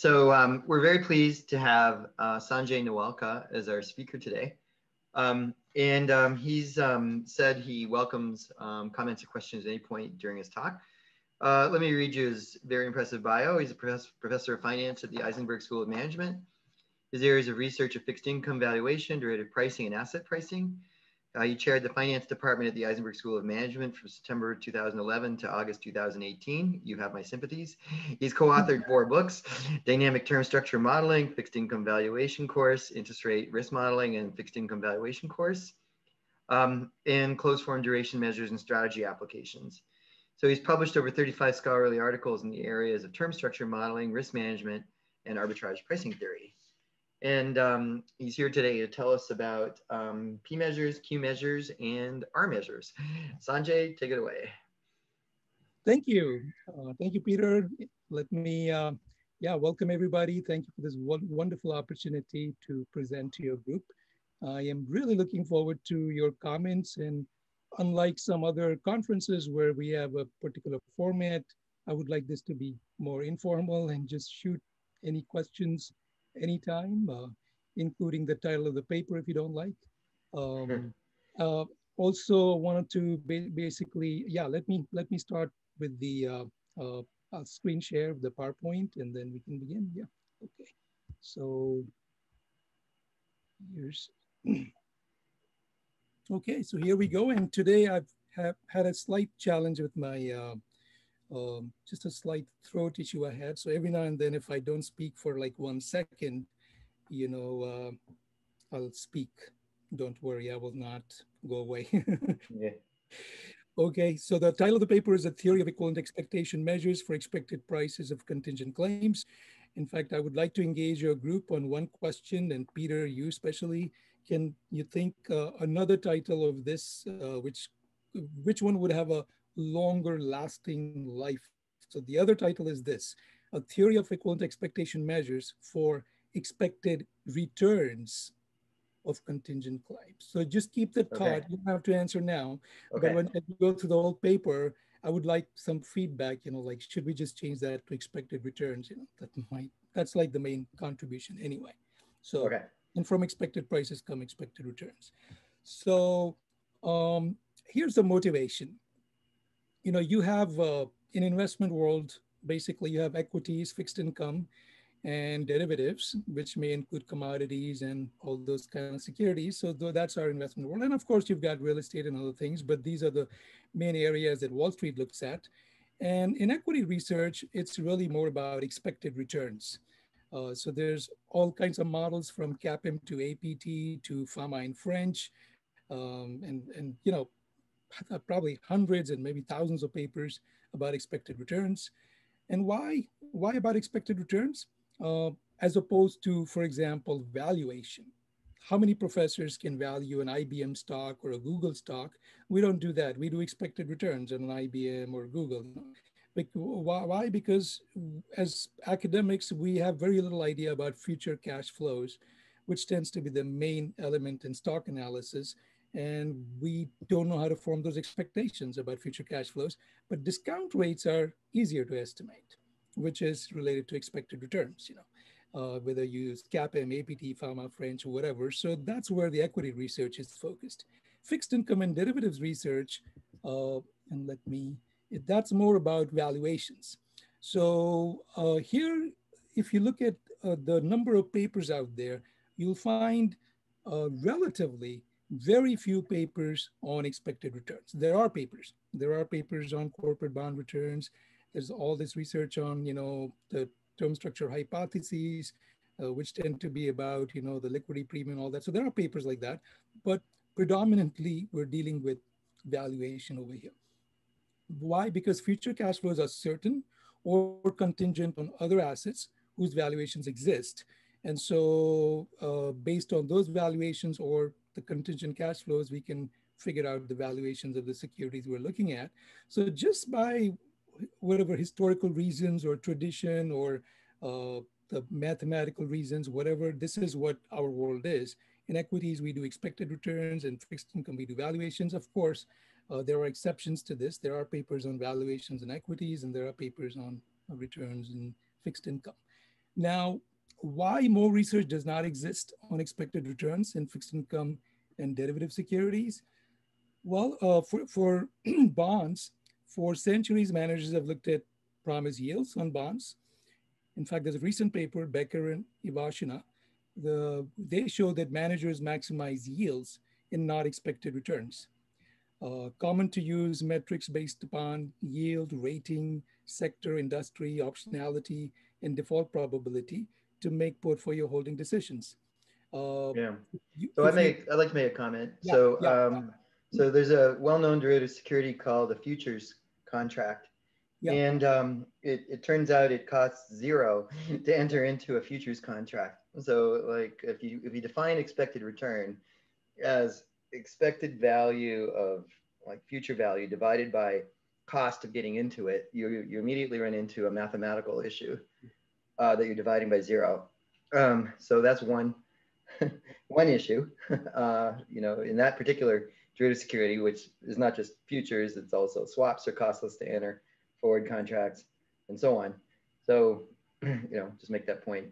So um, we're very pleased to have uh, Sanjay Nawalkha as our speaker today. Um, and um, he's um, said he welcomes um, comments or questions at any point during his talk. Uh, let me read you his very impressive bio. He's a professor, professor of finance at the Isenberg School of Management. His areas of research are fixed income valuation, derivative pricing, and asset pricing. Uh, he chaired the finance department at the Isenberg School of Management from September 2011 to August 2018. You have my sympathies. He's co-authored four books, Dynamic Term Structure Modeling, Fixed Income Valuation Course, Interest Rate Risk Modeling, and Fixed Income Valuation Course, um, and Closed Form Duration Measures and Strategy Applications. So he's published over 35 scholarly articles in the areas of term structure modeling, risk management, and arbitrage pricing theory. And um, he's here today to tell us about um, P measures, Q measures, and R measures. Sanjay, take it away. Thank you. Uh, thank you, Peter. Let me, uh, yeah, welcome everybody. Thank you for this wonderful opportunity to present to your group. I am really looking forward to your comments and unlike some other conferences where we have a particular format, I would like this to be more informal and just shoot any questions anytime, uh, including the title of the paper if you don't like. Um, uh, also wanted to ba basically, yeah, let me let me start with the uh, uh, screen share of the PowerPoint and then we can begin. Yeah, okay. So here's, okay, so here we go. And today I've have had a slight challenge with my uh, um, just a slight throat issue I had. So every now and then, if I don't speak for like one second, you know, uh, I'll speak. Don't worry, I will not go away. yeah. Okay, so the title of the paper is A Theory of Equivalent Expectation Measures for Expected Prices of Contingent Claims. In fact, I would like to engage your group on one question, and Peter, you especially, can you think uh, another title of this, uh, which which one would have a longer lasting life. So the other title is this, a theory of equivalent expectation measures for expected returns of contingent claims. So just keep the thought, okay. you don't have to answer now, okay. but when you go through the whole paper, I would like some feedback, you know, like, should we just change that to expected returns? You know, that might, that's like the main contribution anyway. So, okay. and from expected prices come expected returns. So um, here's the motivation you know, you have uh, in investment world, basically you have equities, fixed income, and derivatives, which may include commodities and all those kind of securities. So that's our investment world. And of course, you've got real estate and other things, but these are the main areas that Wall Street looks at. And in equity research, it's really more about expected returns. Uh, so there's all kinds of models from CAPM to APT to Fama and French. Um, and, and, you know, probably hundreds and maybe thousands of papers about expected returns. And why? Why about expected returns? Uh, as opposed to, for example, valuation. How many professors can value an IBM stock or a Google stock? We don't do that. We do expected returns on an IBM or Google. Why? Because as academics, we have very little idea about future cash flows, which tends to be the main element in stock analysis and we don't know how to form those expectations about future cash flows. But discount rates are easier to estimate, which is related to expected returns, you know, uh, whether you use CAPM, APT, Fama, French, or whatever. So that's where the equity research is focused. Fixed income and derivatives research, uh, and let me, that's more about valuations. So uh, here, if you look at uh, the number of papers out there, you'll find uh, relatively very few papers on expected returns. There are papers. There are papers on corporate bond returns. There's all this research on, you know, the term structure hypotheses, uh, which tend to be about, you know, the liquidity premium, all that. So there are papers like that, but predominantly we're dealing with valuation over here. Why? Because future cash flows are certain or contingent on other assets whose valuations exist. And so uh, based on those valuations or the contingent cash flows, we can figure out the valuations of the securities we're looking at. So just by whatever historical reasons or tradition or uh, the mathematical reasons, whatever, this is what our world is. In equities, we do expected returns and fixed income, we do valuations. Of course, uh, there are exceptions to this. There are papers on valuations and equities and there are papers on returns in fixed income. Now, why more research does not exist on expected returns in fixed income and derivative securities? Well, uh, for, for bonds, for centuries, managers have looked at promise yields on bonds. In fact, there's a recent paper, Becker and Ivashina, the, they show that managers maximize yields in not expected returns. Uh, common to use metrics based upon yield, rating, sector, industry, optionality, and default probability to make portfolio holding decisions. Uh, yeah. So I make I'd like to make a comment. Yeah, so yeah, um, yeah. so there's a well-known derivative security called a futures contract, yeah. and um, it it turns out it costs zero to enter into a futures contract. So like if you if you define expected return as expected value of like future value divided by cost of getting into it, you you immediately run into a mathematical issue uh, that you're dividing by zero. Um, so that's one one issue. Uh, you know, in that particular derivative security, which is not just futures, it's also swaps are costless to enter, forward contracts, and so on. So, you know, just make that point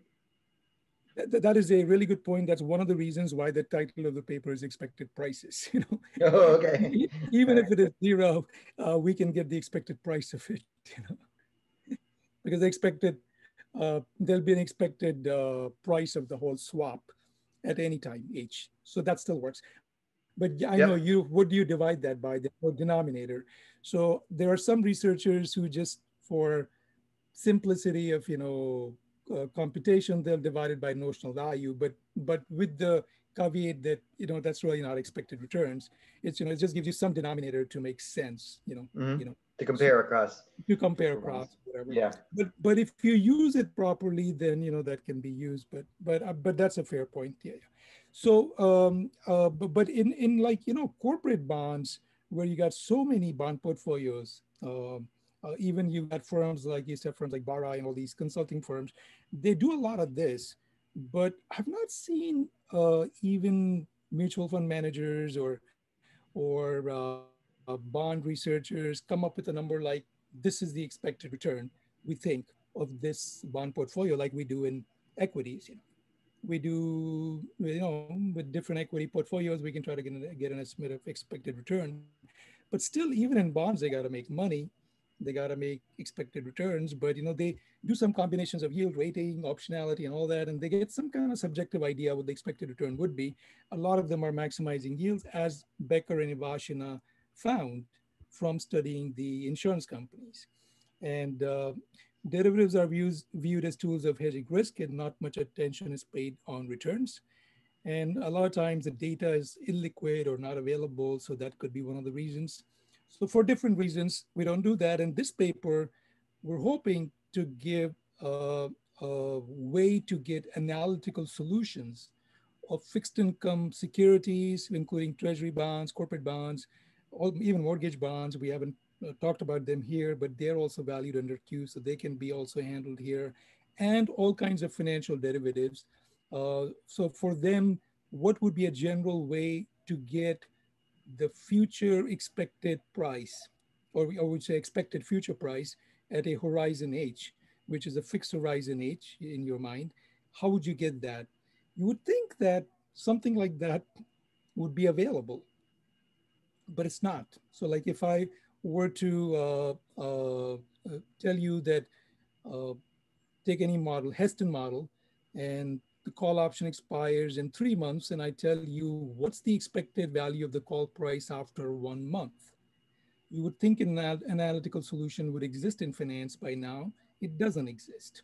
that, that is a really good point. That's one of the reasons why the title of the paper is expected prices. You know, oh, okay. Even if it is zero, uh, we can get the expected price of it. You know, because the expected uh, there'll be an expected uh, price of the whole swap at any time h. So that still works. But I yep. know you. What do you divide that by? The denominator. So there are some researchers who just for simplicity of you know uh, computation, they'll divide it by notional value, but but with the caveat that you know that's really not expected returns. It's you know it just gives you some denominator to make sense. You know, mm-hmm. you know to compare across. To compare across, whatever. Yeah. But but if you use it properly, then you know that can be used. But but uh, but that's a fair point. Yeah. yeah. So um uh but, but in in like you know corporate bonds where you got so many bond portfolios. Um, uh, even you got firms like you said, firms like Barra and all these consulting firms, they do a lot of this, but I've not seen uh, even mutual fund managers or or uh, Uh, bond researchers come up with a number like this is the expected return we think of this bond portfolio, like we do in equities. You know, we do you know with different equity portfolios, we can try to get an, get an estimate of expected return, but still, even in bonds, they got to make money they got to make expected returns but you know they do some combinations of yield rating optionality and all that and they get some kind of subjective idea what the expected return would be a lot of them are maximizing yields as becker and ivashina found from studying the insurance companies. And uh, derivatives are views, viewed as tools of hedging risk and not much attention is paid on returns. And a lot of times the data is illiquid or not available so that could be one of the reasons. So for different reasons, we don't do that. In this paper, we're hoping to give a, a way to get analytical solutions of fixed income securities, including treasury bonds, corporate bonds, all, even mortgage bonds. We haven't uh, talked about them here, but they're also valued under Q, so they can be also handled here, and all kinds of financial derivatives. Uh, so for them, what would be a general way to get the future expected price, or I would say expected future price at a horizon H, which is a fixed horizon H in your mind, how would you get that? You would think that something like that would be available, but it's not. So like if I were to uh, uh, tell you that uh, take any model, Heston model, and the call option expires in three months and I tell you what's the expected value of the call price after one month. You would think an analytical solution would exist in finance by now. It doesn't exist.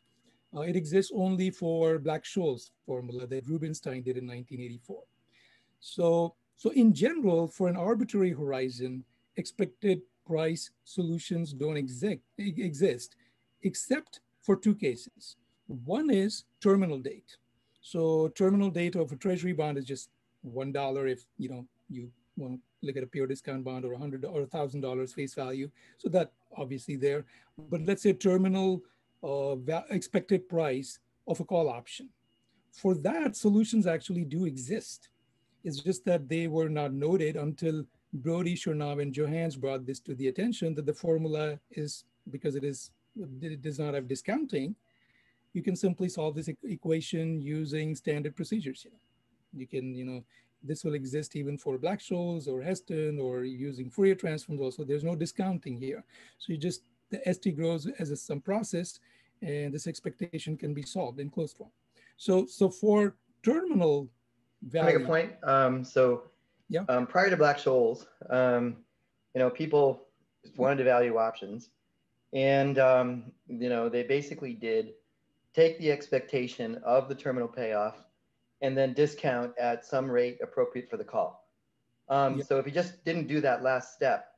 Uh, it exists only for Black-Scholes formula that Rubinstein did in 1984. So, so in general, for an arbitrary horizon, expected price solutions don't exist, exist except for two cases. One is terminal date. So terminal date of a treasury bond is just one dollar if you know you want to look at a pure discount bond or hundred or thousand dollars face value. So that obviously there. But let's say terminal uh, expected price of a call option. For that, solutions actually do exist. It's just that they were not noted until Broadie, Chernov, and Johannes brought this to the attention that the formula is because it is it does not have discounting you can simply solve this equation using standard procedures. You, know. you can, you know, this will exist even for Black-Scholes or Heston or using Fourier transforms also. There's no discounting here. So you just, the ST grows as a sum process and this expectation can be solved in closed form. So, so for terminal value. make a point. Um, so yeah. Um, prior to Black-Scholes, um, you know, people wanted to value options and, um, you know, they basically did take the expectation of the terminal payoff and then discount at some rate appropriate for the call. Um, So if you just didn't do that last step,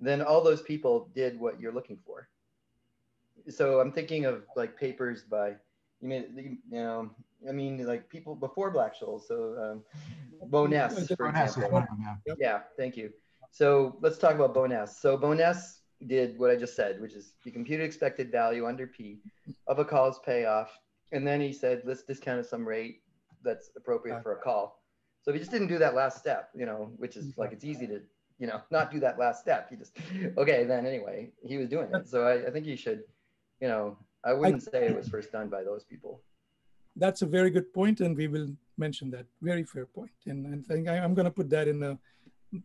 then all those people did what you're looking for. So I'm thinking of like papers by, you mean, you know, I mean, like people before Black-Scholes. So um, Boness, for example. Yeah. yeah, thank you. So let's talk about Boness. So Boness did what I just said, which is he computed expected value under P of a call's payoff. And then he said, let's discount at some rate that's appropriate for a call. So if he just didn't do that last step, you know, which is like it's easy to, you know, not do that last step. He just okay, then anyway, he was doing it. So I, I think you should, you know, I wouldn't say it was first done by those people. That's a very good point, and we will mention that. Very fair point. And I think I, am going to put that in a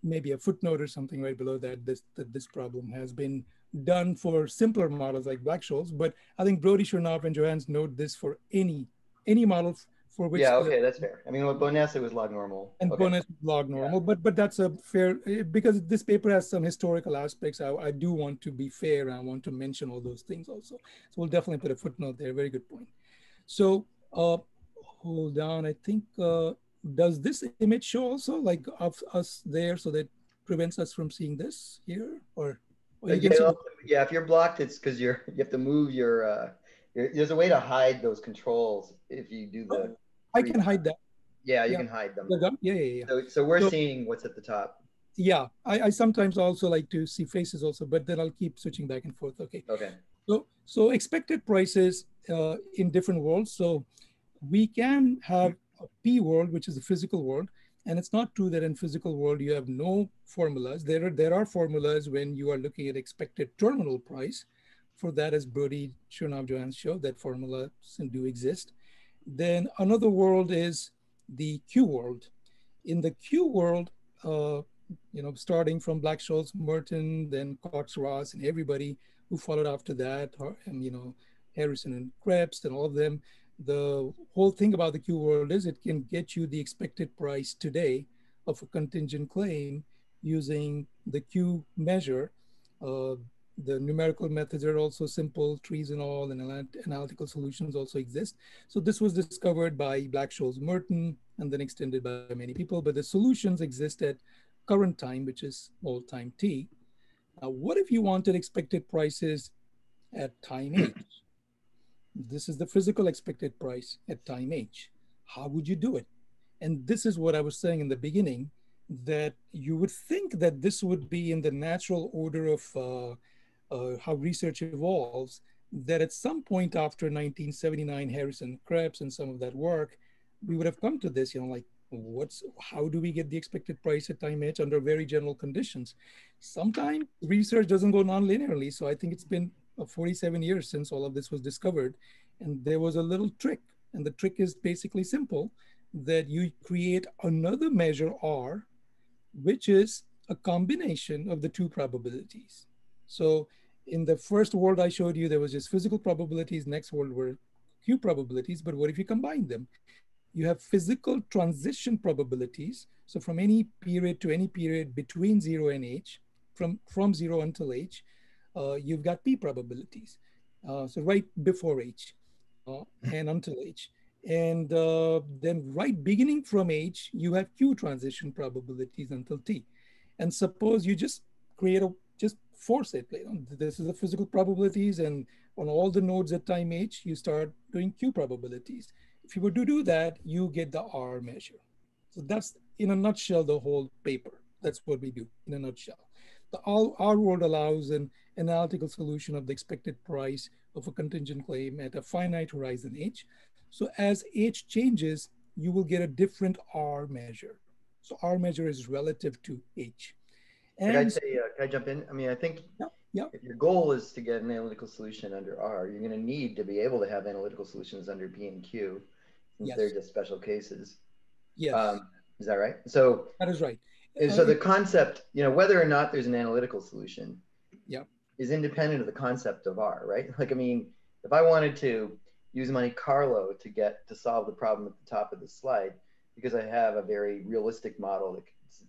maybe a footnote or something right below that. This that this problem has been done for simpler models like Black-Scholes, but I think Broadie, Chernov, and Johannes note this for any any model for which yeah okay the, that's fair. I mean with bonessa was log normal. And okay. Boness log normal yeah. but but that's a fair because this paper has some historical aspects. I, I do want to be fair and i want to mention all those things also. So we'll definitely put a footnote there. Very good point. So uh hold on. I think uh does this image show also like of us there so that prevents us from seeing this here? Or, or yeah, yeah if you're blocked it's because you're you have to move your uh there's a way to hide those controls if you do the oh. I can hide that. Yeah, you yeah. can hide them. Yeah, yeah, yeah. So, so we're so, seeing what's at the top. Yeah, I, I sometimes also like to see faces also, but then I'll keep switching back and forth. Okay. Okay. So, so expected prices uh, in different worlds. So we can have a P world, which is the physical world. And it's not true that in physical world you have no formulas. There are, there are formulas when you are looking at expected terminal price. For that, as Broadie Chernov Johannes showed, that formulas do exist. Then another world is the Q world. In the Q world, uh, you know, starting from Black-Scholes, Merton, then Cox Ross, and everybody who followed after that, and you know, Harrison and Kreps and all of them. The whole thing about the Q world is it can get you the expected price today of a contingent claim using the Q measure. Uh, the numerical methods are also simple, trees and all, and analytical solutions also exist. So this was discovered by Black-Scholes Merton and then extended by many people, but the solutions exist at current time, which is all time t. Now, what if you wanted expected prices at time h? This is the physical expected price at time h. How would you do it? And this is what I was saying in the beginning, that you would think that this would be in the natural order of uh, uh, how research evolves, that at some point after 1979, Harrison Kreps and some of that work, we would have come to this, you know, like what's how do we get the expected price at time h under very general conditions? Sometimes research doesn't go non-linearly. So I think it's been uh, 47 years since all of this was discovered. And there was a little trick. And the trick is basically simple that you create another measure R, which is a combination of the two probabilities. So in the first world I showed you, there was just physical probabilities. Next world were Q probabilities. But what if you combine them? You have physical transition probabilities. So from any period to any period between zero and H, from, from zero until H, uh, you've got P probabilities. Uh, so right before H uh, and until H. And uh, then right beginning from H, you have Q transition probabilities until T. And suppose you just create a force it. This is the physical probabilities and on all the nodes at time h, you start doing q probabilities. If you were to do that, you get the R measure. So that's in a nutshell the whole paper. That's what we do in a nutshell. The R world allows an analytical solution of the expected price of a contingent claim at a finite horizon h. So as h changes, you will get a different R measure. So R measure is relative to h. And, can I say, uh, can I jump in? I mean, I think yeah. Yeah. If your goal is to get an analytical solution under R, you're going to need to be able to have analytical solutions under P and Q, since Yes. they're just special cases. Yes, Um, is that right? So, that is right. and so the concept, you know, whether or not there's an analytical solution, Yeah. is independent of the concept of R, right? Like, I mean, if I wanted to use Monte Carlo to get to solve the problem at the top of the slide, because I have a very realistic model that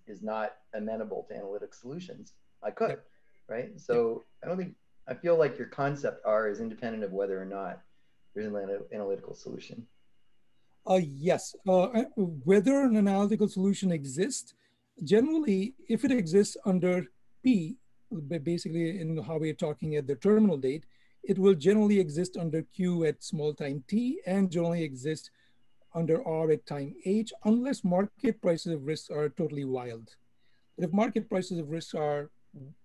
is not amenable to analytic solutions, I could, right? So I don't think I feel like your concept R is independent of whether or not there's an analytical solution. Uh, yes, uh, whether an analytical solution exists, generally, if it exists under P, basically in how we're talking at the terminal date, it will generally exist under Q at small time t and generally exist under R at time h, unless market prices of risk are totally wild. But if market prices of risk are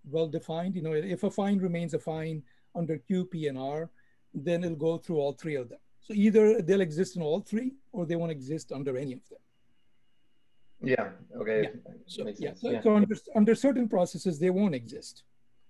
well defined, you know, if affine remains affine under Q, P, and R, then it'll go through all three of them. So either they'll exist in all three or they won't exist under any of them. Yeah. Okay. Yeah. So, yeah, so, Yeah. so under, under certain processes, they won't exist.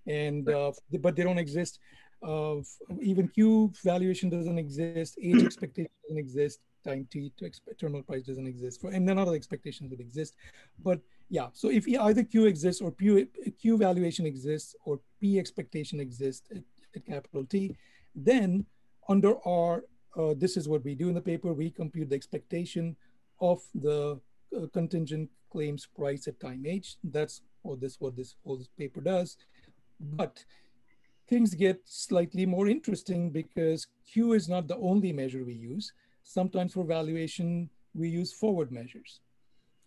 And, uh, but they don't exist. Uh, even Q valuation doesn't exist, H expectation doesn't exist, time T to terminal price doesn't exist, for, and none of the expectations would exist. But yeah, so if either Q exists or Q, valuation exists or P expectation exists at, at capital T, then under R, uh, this is what we do in the paper. We compute the expectation of the uh, contingent claims price at time H. That's what this what this whole paper does. But things get slightly more interesting because Q is not the only measure we use. Sometimes for valuation, we use forward measures.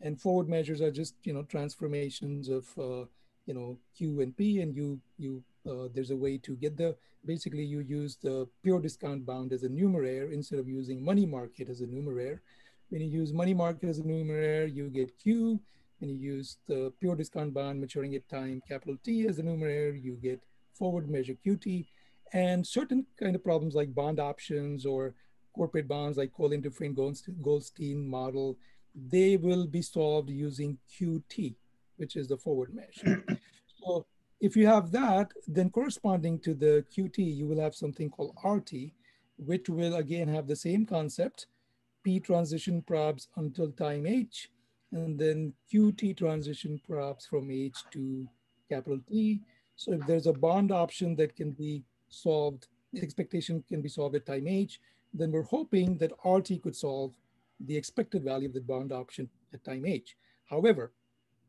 And forward measures are just, you know, transformations of, uh, you know, Q and P and you, you uh, there's a way to get the, basically you use the pure discount bond as a numeraire instead of using money market as a numeraire. When you use money market as a numeraire, you get Q. When you use the pure discount bond maturing at time capital T as a numeraire, you get forward measure QT. And certain kind of problems like bond options or corporate bonds like Collin-Dufresne Goldstein model, they will be solved using QT, which is the forward measure. so if you have that, then corresponding to the QT, you will have something called RT, which will again have the same concept, P transition probes until time H, and then QT transition probes from H to capital T. So if there's a bond option that can be solved, the expectation can be solved at time H, then we're hoping that RT could solve the expected value of the bond option at time H. However,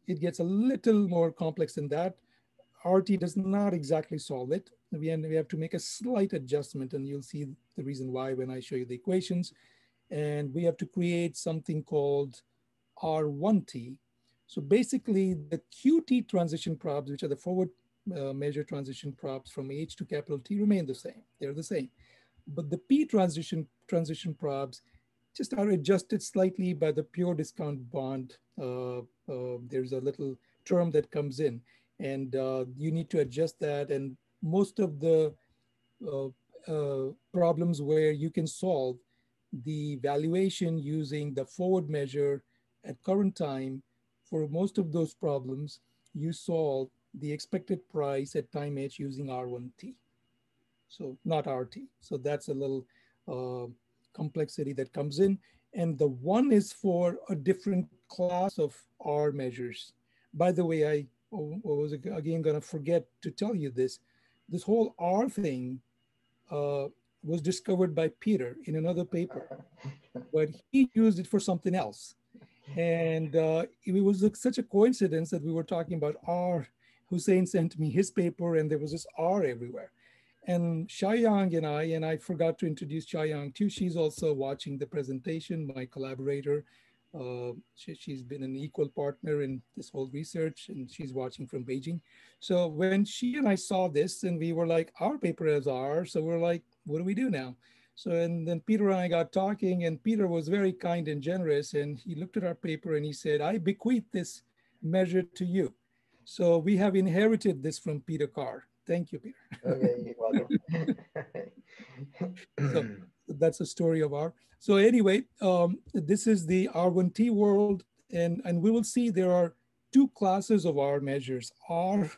it gets a little more complex than that. RT does not exactly solve it. We have to make a slight adjustment and you'll see the reason why when I show you the equations. And we have to create something called R1T. So basically the QT transition probes, which are the forward uh, measure transition probes from H to capital T remain the same. They're the same. But the P transition transition probes just are adjusted slightly by the pure discount bond. Uh, uh, there's a little term that comes in and uh, you need to adjust that. And most of the uh, uh, problems where you can solve the valuation using the forward measure at current time, for most of those problems, you solve the expected price at time H using R1T. So not RT. So that's a little uh, complexity that comes in. And the one is for a different class of R measures. By the way, I was again gonna forget to tell you this. This whole R thing uh, was discovered by Peter in another paper, but he used it for something else. And uh, it was such a coincidence that we were talking about R. Hussein sent me his paper and there was this R everywhere. And Xiaoyang and I, and I forgot to introduce Xiaoyang too. She's also watching the presentation, my collaborator. Uh, she, has been an equal partner in this whole research and she's watching from Beijing. So when she and I saw this and we were like, our paper is ours. So we're like, what do we do now? So and then Peter and I got talking and Peter was very kind and generous and he looked at our paper and he said, I bequeath this measure to you. So we have inherited this from Peter Carr. Thank you, Peter. Okay, welcome. so that's a story of R. So anyway, um, this is the R1T world, and, and we will see there are two classes of R measures, R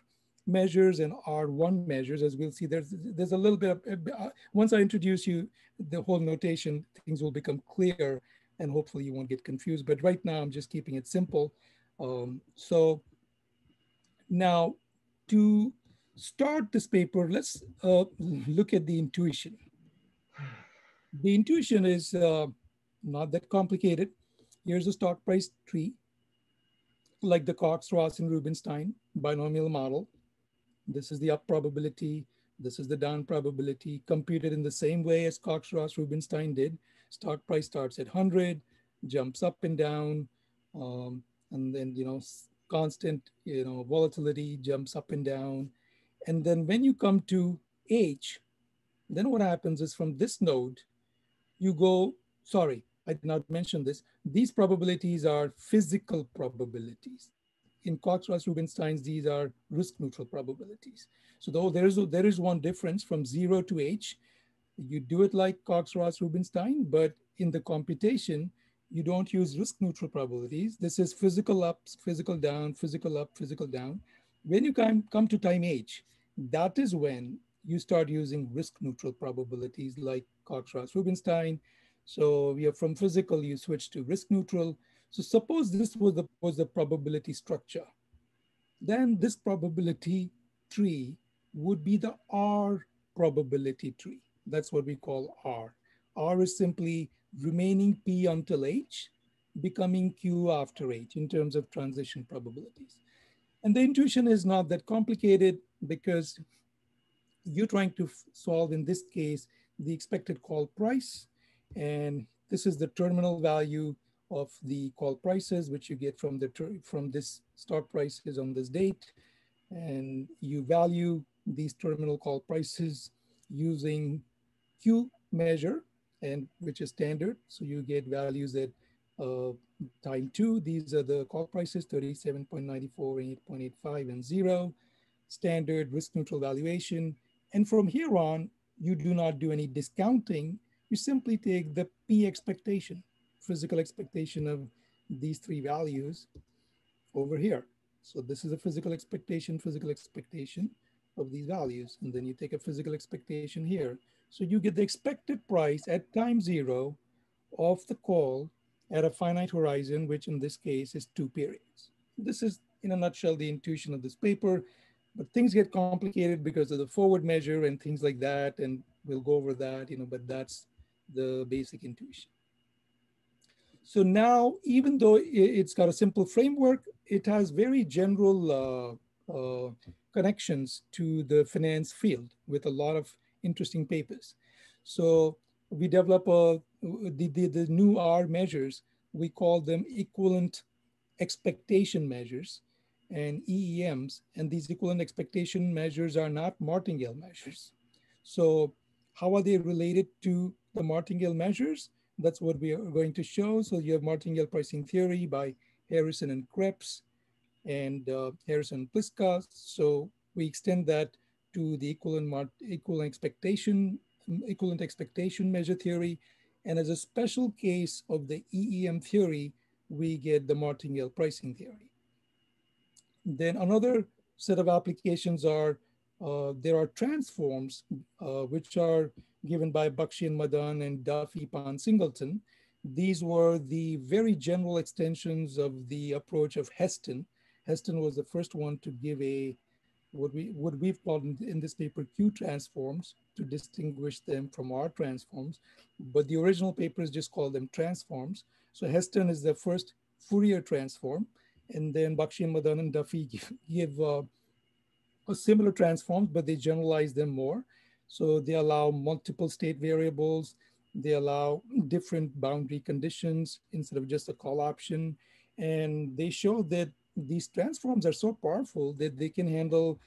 measures and R1 measures, as we'll see, there's, there's a little bit of, uh, once I introduce you, the whole notation, things will become clear and hopefully you won't get confused. But right now I'm just keeping it simple. Um, so now to start this paper, let's uh, look at the intuition. The intuition is uh, not that complicated. Here's a stock price tree, like the Cox, Ross, and Rubinstein binomial model. This is the up probability. This is the down probability computed in the same way as Cox, Ross, Rubinstein did. Stock price starts at 100, jumps up and down, um, and then, you know, constant, you know, volatility jumps up and down. And then when you come to H, then what happens is from this node, you go, sorry, I did not mention this. These probabilities are physical probabilities in Cox-Ross Rubinstein's, these are risk neutral probabilities. So though there is, a, there is one difference from zero to H, you do it like Cox-Ross Rubinstein, but in the computation, you don't use risk neutral probabilities. This is physical up, physical down, physical up, physical down. When you come, come to time H, that is when you start using risk neutral probabilities like Cox-Ross Rubinstein. So we are from physical, you switch to risk neutral. So suppose this was the, was the probability structure. Then this probability tree would be the R probability tree. That's what we call R. R is simply remaining P until H, becoming Q after H in terms of transition probabilities. And the intuition is not that complicated because you're trying to solve, in this case, the expected call price. And this is the terminal value of the call prices, which you get from the from this stock prices on this date, and you value these terminal call prices using Q measure, and which is standard. So you get values at uh, time two. These are the call prices, 37.94, and 8.85, and zero. Standard risk neutral valuation. And from here on, you do not do any discounting. You simply take the P expectation physical expectation of these three values over here. So this is a physical expectation, physical expectation of these values. And then you take a physical expectation here. So you get the expected price at time zero of the call at a finite horizon, which in this case is two periods. This is in a nutshell, the intuition of this paper, but things get complicated because of the forward measure and things like that. And we'll go over that, you know, but that's the basic intuition. So now, even though it's got a simple framework, it has very general uh, uh, connections to the finance field with a lot of interesting papers. So we develop a, the, the, the new R measures, we call them equivalent expectation measures and EEMs. And these equivalent expectation measures are not martingale measures. So how are they related to the martingale measures? That's what we are going to show. So you have martingale pricing theory by Harrison and Kreps and uh, Harrison Pliska. So we extend that to the equivalent, equivalent expectation, equivalent expectation measure theory. And as a special case of the EEM theory, we get the martingale pricing theory. Then another set of applications are, uh, there are transforms, uh, which are given by Bakshi and Madan and Duffie Pan Singleton. These were the very general extensions of the approach of Heston. Heston was the first one to give a what we what we've called in, this paper Q transforms to distinguish them from R transforms, but the original papers just called them transforms. So Heston is the first Fourier transform, and then Bakshi and Madan and Duffie give, give uh, a similar transforms, but they generalize them more. So they allow multiple state variables. They allow different boundary conditions instead of just a call option. And they show that these transforms are so powerful that they can handle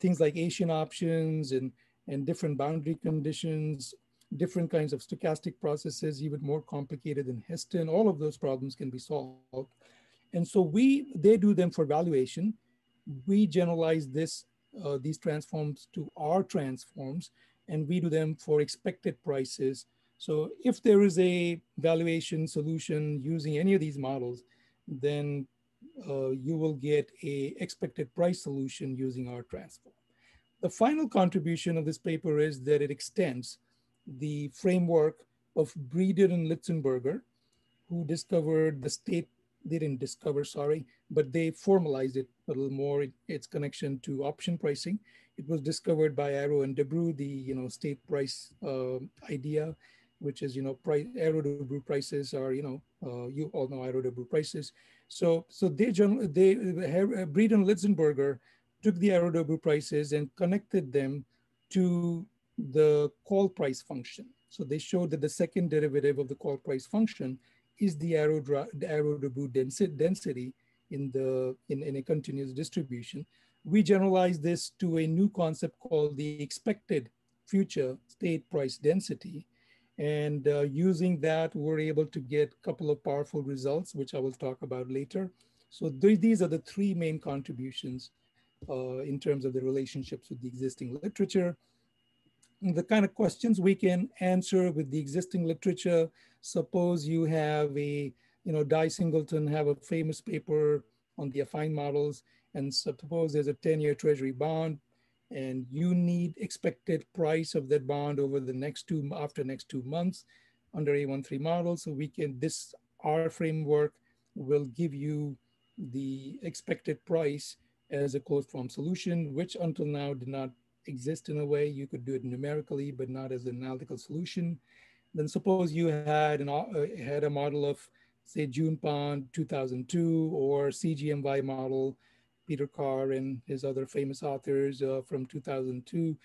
things like Asian options and, and different boundary conditions, different kinds of stochastic processes, even more complicated than Heston. All of those problems can be solved. And so we, they do them for valuation. We generalize this uh, these transforms to our transforms, and we do them for expected prices. So if there is a valuation solution using any of these models, then uh, you will get a expected price solution using our transform. The final contribution of this paper is that it extends the framework of Breeden and Litzenberger, who discovered the state, they didn't discover, sorry, but they formalized it a little more, its connection to option pricing. It was discovered by Arrow and Debreu, the you know state price uh, idea, which is you know price Arrow Debreu prices are you know uh, you all know Debreu prices. So so they they Breeden and Litzenberger took the Debreu prices and connected them to the call price function. So they showed that the second derivative of the call price function is the arrow, the density in, the, in, in a continuous distribution. We generalize this to a new concept called the expected future state price density. And uh, using that, we're able to get a couple of powerful results, which I will talk about later. So th these are the three main contributions uh, in terms of the relationships with the existing literature the kind of questions we can answer with the existing literature. Suppose you have a, you know, Dai Singleton have a famous paper on the affine models, and suppose there's a 10-year treasury bond, and you need expected price of that bond over the next two, after next two months under A13 model. So we can, this our framework will give you the expected price as a closed form solution, which until now did not exist in a way. You could do it numerically, but not as an analytical solution. Then suppose you had, an, uh, had a model of, say, Jun Pan 2002 or CGMY model, Peter Carr and his other famous authors uh, from 2002,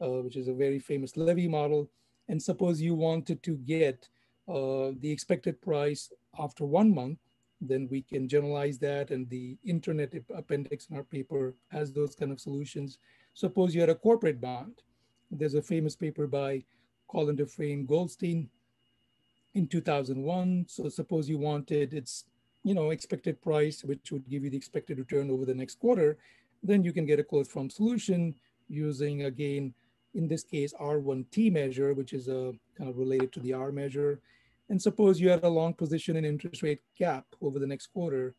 uh, which is a very famous Levy model. And suppose you wanted to get uh, the expected price after one month, then we can generalize that and the internet appendix in our paper has those kind of solutions. Suppose you had a corporate bond. There's a famous paper by Collin-Dufresne Goldstein in 2001. So suppose you wanted its you know, expected price, which would give you the expected return over the next quarter, then you can get a closed form solution using, again, in this case, R1T measure, which is a kind of related to the R measure. And suppose you had a long position in interest rate gap over the next quarter,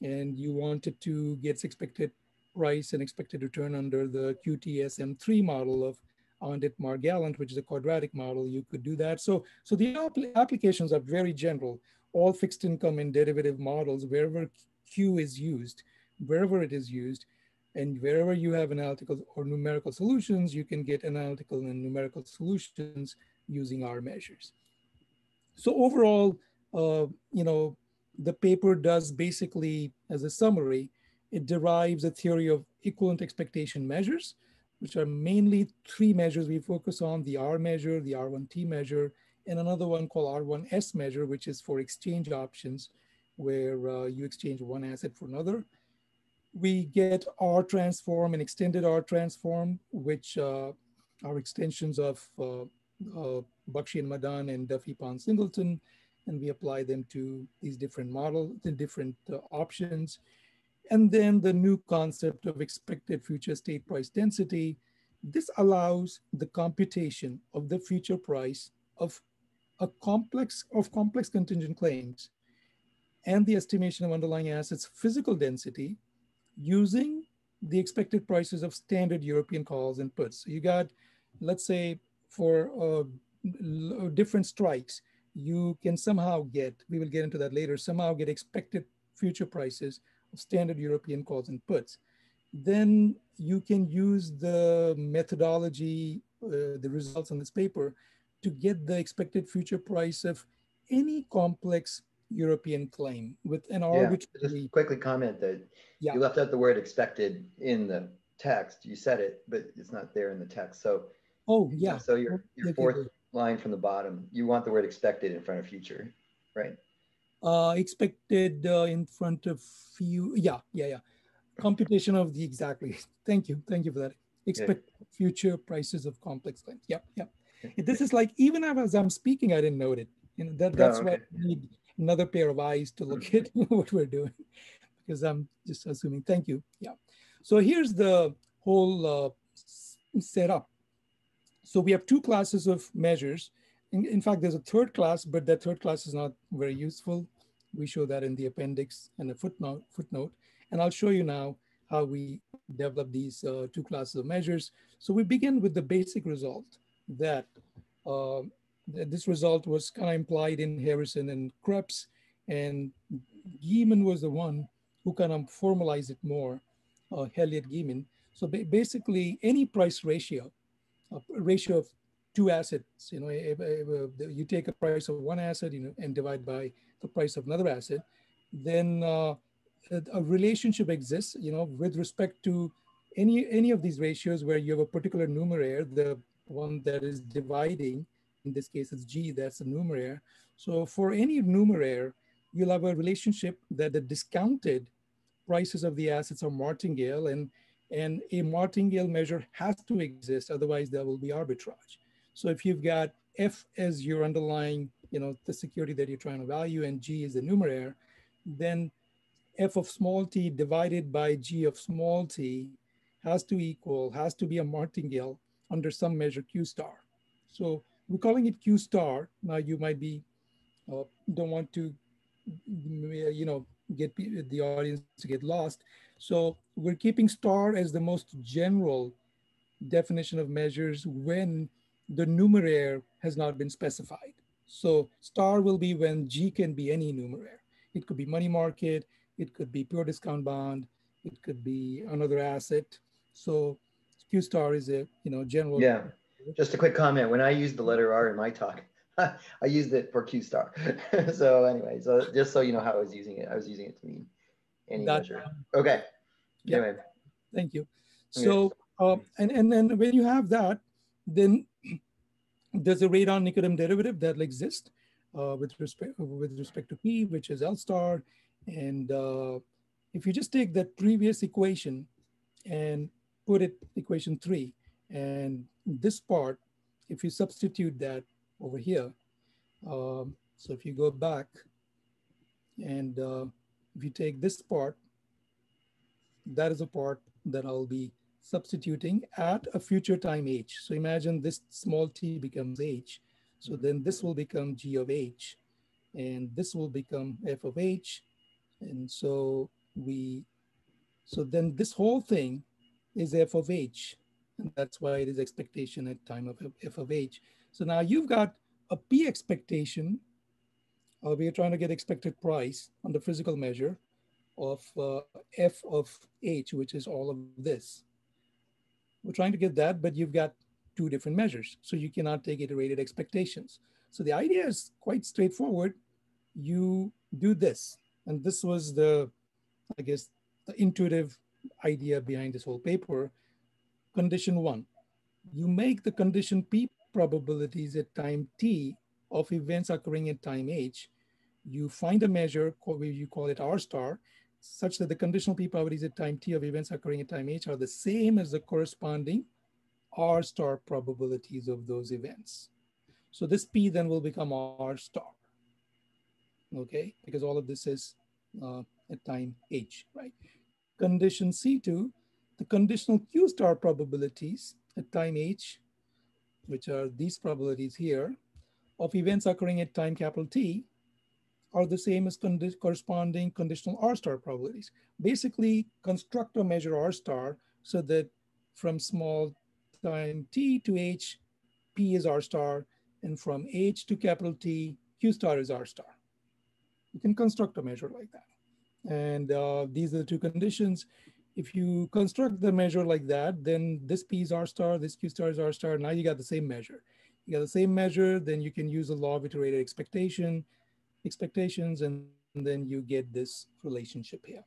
and you wanted to get expected price and expected return under the QTSM3 model of Ahn Dittmar Gallant, which is a quadratic model, you could do that. So, so the applications are very general. All fixed income and derivative models, wherever Q is used, wherever it is used, and wherever you have analytical or numerical solutions, you can get analytical and numerical solutions using our measures. So overall, uh, you know, the paper does basically, as a summary, it derives a theory of equivalent expectation measures, which are mainly three measures we focus on, the R measure, the R1T measure, and another one called R1S measure, which is for exchange options, where uh, you exchange one asset for another. We get R transform and extended R transform, which uh, are extensions of uh, uh, Bakshi and Madan and Duffie Pan Singleton, and we apply them to these different models, the different uh, options. And then the new concept of expected future state price density. This allows the computation of the future price of a complex of complex contingent claims and the estimation of underlying assets physical density using the expected prices of standard European calls and puts. So you got, let's say for uh, different strikes, you can somehow get, we will get into that later, somehow get expected future prices of standard European calls and puts. Then you can use the methodology, uh, the results on this paper to get the expected future price of any complex European claim with an arbitrary. Just quickly comment that yeah. you left out the word expected in the text. You said it, but it's not there in the text. So, oh yeah. So your your fourth line from the bottom, you want the word expected in front of future, right? uh, expected uh, in front of you. Yeah, yeah, yeah. Computation of the exactly. Thank you. Thank you for that. Expect yeah. future prices of complex claims. Yep, yep. This is like even as I'm speaking, I didn't note it. You know that that's oh, okay. why I need another pair of eyes to look at what we're doing because I'm just assuming. Thank you. Yeah. So here's the whole uh, setup. So we have two classes of measures in, in, fact, there's a third class, but that third class is not very useful. We show that in the appendix and a footnote, footnote. And I'll show you now how we develop these uh, two classes of measures. So we begin with the basic result that uh, this result was kind of implied in Harrison and Kreps, and Geman was the one who kind of formalized it more, uh, Geman. So ba basically, any price ratio, a ratio of two assets, you know, if, if, if you take a price of one asset you know, and divide by the price of another asset, then uh, a relationship exists, you know, with respect to any any of these ratios where you have a particular numerator, the one that is dividing, in this case it's G, that's the numeraire. So for any numeraire, you'll have a relationship that the discounted prices of the assets are martingale and, and a martingale measure has to exist, otherwise there will be arbitrage. So if you've got F as your underlying, you know, the security that you're trying to value and G is the numeraire, then f of small t divided by g of small t has to equal, has to be a martingale under some measure q star. So we're calling it q star. Now you might be, uh, don't want to, you know, get the audience to get lost. So we're keeping star as the most general definition of measures when the numeraire has not been specified. So star will be when G can be any numeraire. It could be money market, it could be pure discount bond. It could be another asset. So Q star is a you know general. Yeah. Just a quick comment. When I used the letter R in my talk, I used it for Q star. so anyway, so just so you know how I was using it, I was using it to mean any that, measure. Okay. Yeah. Anyway. Thank you. So uh, and and then when you have that, then there's a radon Nikodym derivative that will exist uh, with respect with respect to P, which is L star, and uh, if you just take that previous equation and put it equation three, and this part, if you substitute that over here, um, so if you go back and uh, if you take this part, that is a part that I'll be substituting at a future time h. So imagine this small t becomes h. So then this will become g of h, and this will become f of h, and so we, so then this whole thing is f of h. And that's why it is expectation at time of f of h. So now you've got a p expectation. Uh, we are trying to get expected price on the physical measure of uh, f of h, which is all of this. We're trying to get that, but you've got two different measures. So you cannot take iterated expectations. So the idea is quite straightforward. You do this. And this was the, I guess, the intuitive idea behind this whole paper. Condition one, you make the condition P probabilities at time T of events occurring at time H. You find a measure, you call it R star, such that the conditional P probabilities at time T of events occurring at time H are the same as the corresponding R star probabilities of those events. So this P then will become R star okay? Because all of this is uh, at time h, right? Condition C2, the conditional Q star probabilities at time h, which are these probabilities here, of events occurring at time capital T, are the same as condi corresponding conditional R star probabilities. Basically, construct a measure R star so that from small time t to h, p is R star, and from h to capital T, Q star is R star you can construct a measure like that. And uh, these are the two conditions. If you construct the measure like that, then this P is R star, this Q star is R star. Now you got the same measure. You got the same measure, then you can use the law of iterated expectation, expectations, and, then you get this relationship here.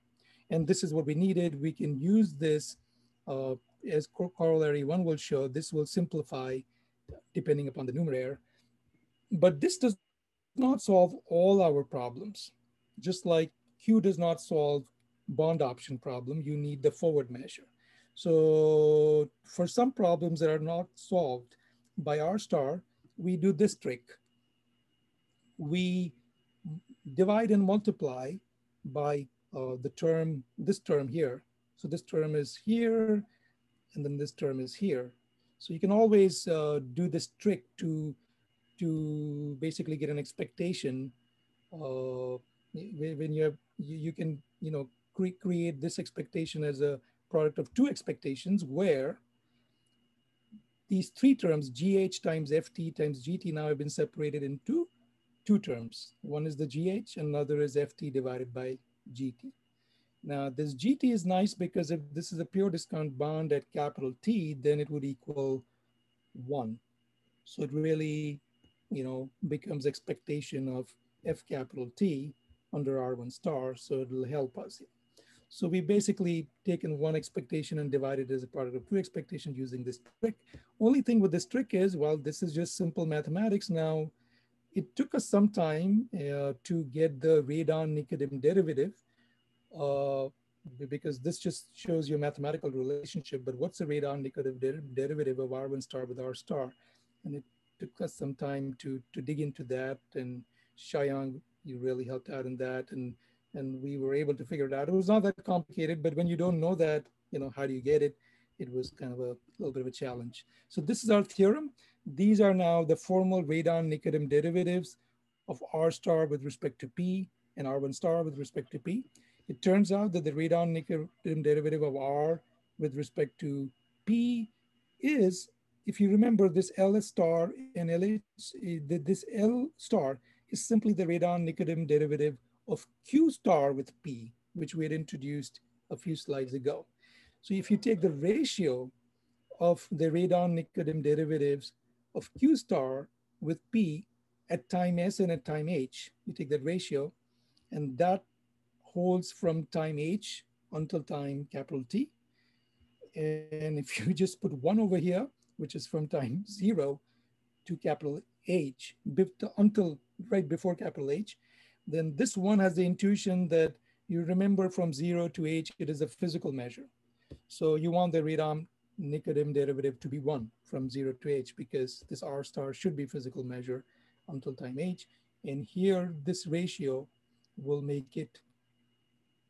And this is what we needed. We can use this uh, as corollary one will show, this will simplify depending upon the numerator. But this does not solve all our problems. Just like Q does not solve bond option problem, you need the forward measure. So for some problems that are not solved by R star, we do this trick. We divide and multiply by uh, the term, this term here. So this term is here, and then this term is here. So you can always uh, do this trick to to basically get an expectation uh, when you have, you, you can, you know, cre create this expectation as a product of two expectations where these three terms, GH times FT times GT now have been separated into two terms. One is the GH, another is FT divided by GT. Now this GT is nice because if this is a pure discount bond at capital T, then it would equal one. So it really, you know, becomes expectation of F capital T under R1 star. So it'll help us. So we basically taken one expectation and divided as a product of two expectations using this trick. Only thing with this trick is, well, this is just simple mathematics. Now, it took us some time uh, to get the Radon-Nikodym derivative uh, because this just shows you a mathematical relationship, but what's the Radon-Nikodym der derivative of R1 star with R star? And it took us some time to, to dig into that and Xiaoyang, you really helped out in that. And and we were able to figure it out. It was not that complicated, but when you don't know that, you know, how do you get it? It was kind of a little bit of a challenge. So this is our theorem. These are now the formal Radon-Nikodym derivatives of R star with respect to P and R1 star with respect to P. It turns out that the Radon-Nikodym derivative of R with respect to P is, if you remember this L star and LH, eh, this L star is simply the Radon-Nikodym derivative of Q star with P, which we had introduced a few slides ago. So if you take the ratio of the Radon-Nikodym derivatives of Q star with P at time S and at time H, you take that ratio, and that holds from time H until time capital T. And if you just put one over here, which is from time zero to capital H, until right before capital H, then this one has the intuition that you remember from zero to h, it is a physical measure. So you want the Radon Nikodym derivative to be one from zero to h because this R star should be physical measure until time h. And here, this ratio will make it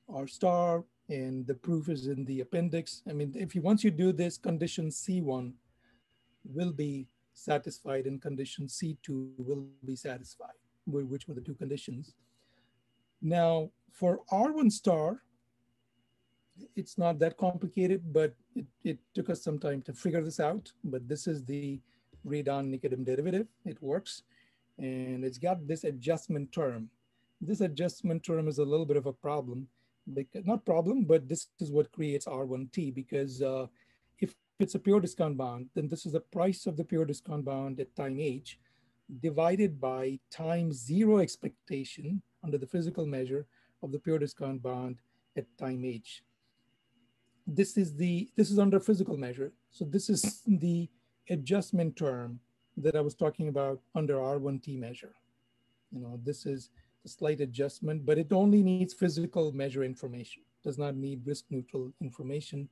R star and the proof is in the appendix. I mean, if you once you do this, condition C1 will be satisfied and condition C2 will be satisfied, which were the two conditions. Now, for R1 star, it's not that complicated, but it, it took us some time to figure this out. But this is the Radon-Nikodym derivative. It works. And it's got this adjustment term. This adjustment term is a little bit of a problem. Because, not problem, but this is what creates R1T because uh, if it's a pure discount bond, then this is the price of the pure discount bond at time H divided by time zero expectation under the physical measure of the pure discount bond at time h. This is the this is under physical measure. So this is the adjustment term that I was talking about under R1T measure. You know, this is a slight adjustment, but it only needs physical measure information, does not need risk neutral information.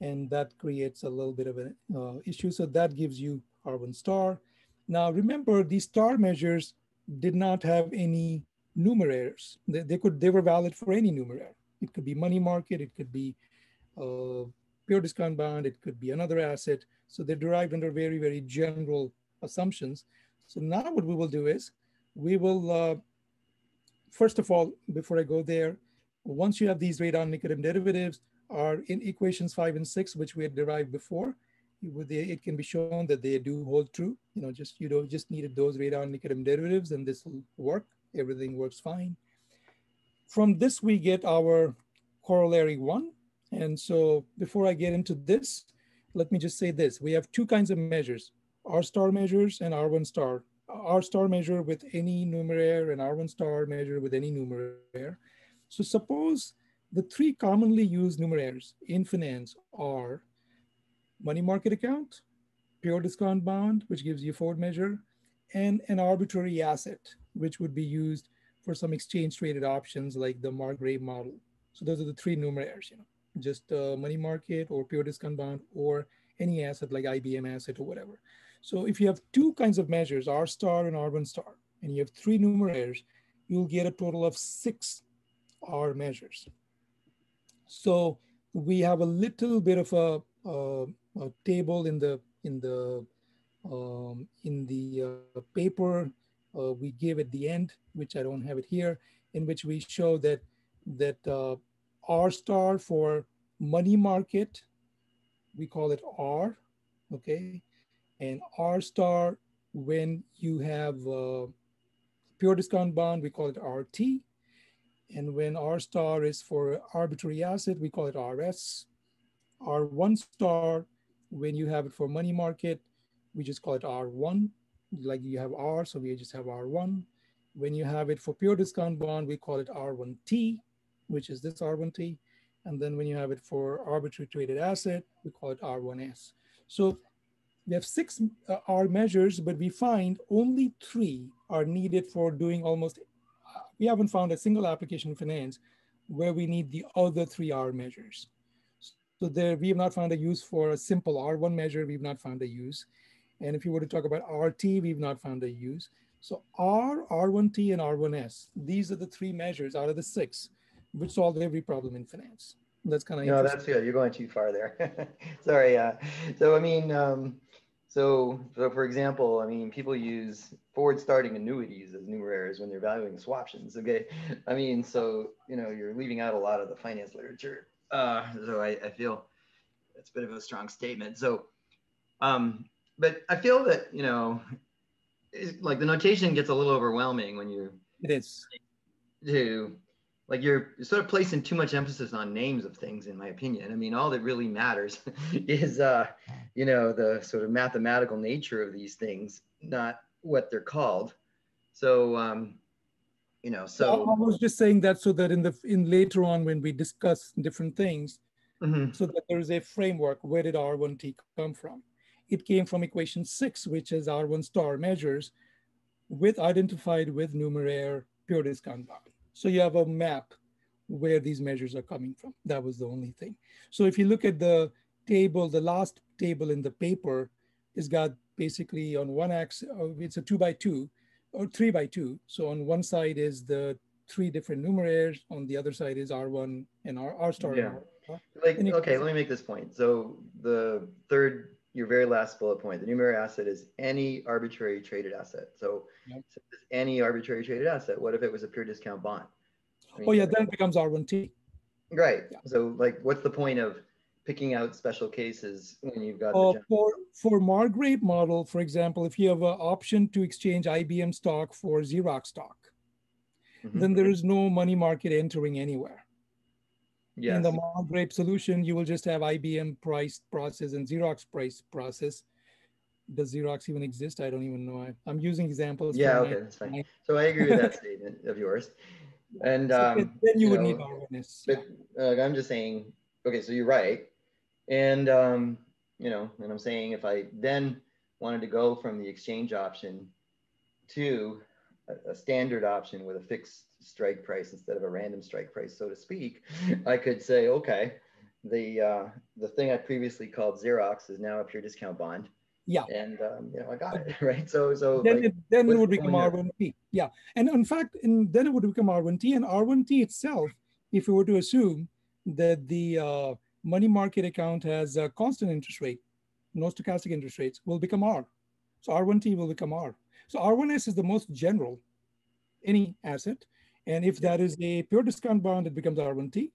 And that creates a little bit of an uh, issue. So that gives you R1 star. Now remember, these star measures did not have any numerators. They, they, could they were valid for any numerator. It could be money market, it could be a pure discount bond, it could be another asset. So they're derived under very, very general assumptions. So now what we will do is we will, uh, first of all, before I go there, once you have these Radon-Nikodym derivatives are in equations five and six, which we had derived before, it can be shown that they do hold true. You know, just you don't just needed those Radon-Nikodym derivatives and this will work everything works fine. From this, we get our corollary one. And so before I get into this, let me just say this. We have two kinds of measures, R star measures and R1 star. R star measure with any numeraire and R1 star measure with any numeraire. So suppose the three commonly used numeraires in finance are money market account, pure discount bond, which gives you a forward measure, and an arbitrary asset, which would be used for some exchange traded options like the Margrabe model. So those are the three numeraires, you know, just uh, money market or pure discount bond or any asset like IBM asset or whatever. So if you have two kinds of measures, R star and R1 star, and you have three numeraires, you'll get a total of six R measures. So we have a little bit of a, a, a table in the in the um, in the uh, paper uh, we give at the end, which I don't have it here. in which we show that that uh, R star for money market, we call it R, okay? And R star when you have uh, pure discount bond, we call it RT. And when R star is for arbitrary asset, we call it RS. R1 star, when you have it for money market, we just call it R1. Like you have R, so we just have R1. When you have it for pure discount bond, we call it R1T, which is this R1T. And then when you have it for arbitrary traded asset, we call it R1S. So we have six uh, R measures, but we find only three are needed for doing almost, we haven't found a single application in finance where we need the other three R measures. So there, we have not found a use for a simple R1 measure, we've not found a use. And if you were to talk about RT, we've not found a use. So R, R1T, and R1S, these are the three measures out of the six which solve every problem in finance. That's kind of no, that's good. You're going too far there. Sorry. Uh, so I mean, um, so so for example, I mean, people use forward starting annuities as numeraires when they're valuing swaptions. Okay, I mean, so you know, you're leaving out a lot of the finance literature. Uh, so I, I feel it's a bit of a strong statement. So, um, but I feel that you know, like the notation gets a little overwhelming when you. It is. To like you're sort of placing too much emphasis on names of things in my opinion. I mean all that really matters is uh you know the sort of mathematical nature of these things not what they're called. So um you know so i was just saying that so that in the in later on when we discuss different things mm-hmm. so that there's a framework where did r1t come from. It came from equation six which is r1 star measures with identified with numeraire pure discount bound so you have a map where these measures are coming from. That was the only thing. So if you look at the table, the last table in the paper has got basically on one axis, uh, it's a two by two or three by two. So on one side is the three different numeraires, on the other side is R1 and R, R star. Yeah. Like, okay, let me make this point. So the third, your very last bullet point, the numeraire asset is any arbitrary traded asset. So Yep. So any arbitrary traded asset. What if it was a pure discount bond? I mean, oh yeah, then it becomes R1T. Right. Yeah. So like, what's the point of picking out special cases when you've got uh, for for Margrabe model, for example, if you have an option to exchange IBM stock for Xerox stock, mm-hmm. then there is no money market entering anywhere. Yes. In the Margrabe solution, you will just have IBM price process and Xerox price process does Xerox even exist? I don't even know. I, am using examples. Yeah, okay, that's fine. So I agree with that statement of yours. And so um, then you, you would know, need awareness. But uh, I'm just saying, okay, so you're right. And, um, you know, and I'm saying if I then wanted to go from the exchange option to a, a standard option with a fixed strike price instead of a random strike price, so to speak, I could say, okay, the uh, the thing I previously called Xerox is now a pure discount bond yeah. And um, you know, I got it right. So so then like, it, then it would become R1T. Yeah. And in fact, and then it would become R1T and R1T itself, if we were to assume that the uh, money market account has a constant interest rate, no stochastic interest rates, will become R. So R1T will become R. So R1S is the most general, any asset. And if that is a pure discount bond, it becomes R1T.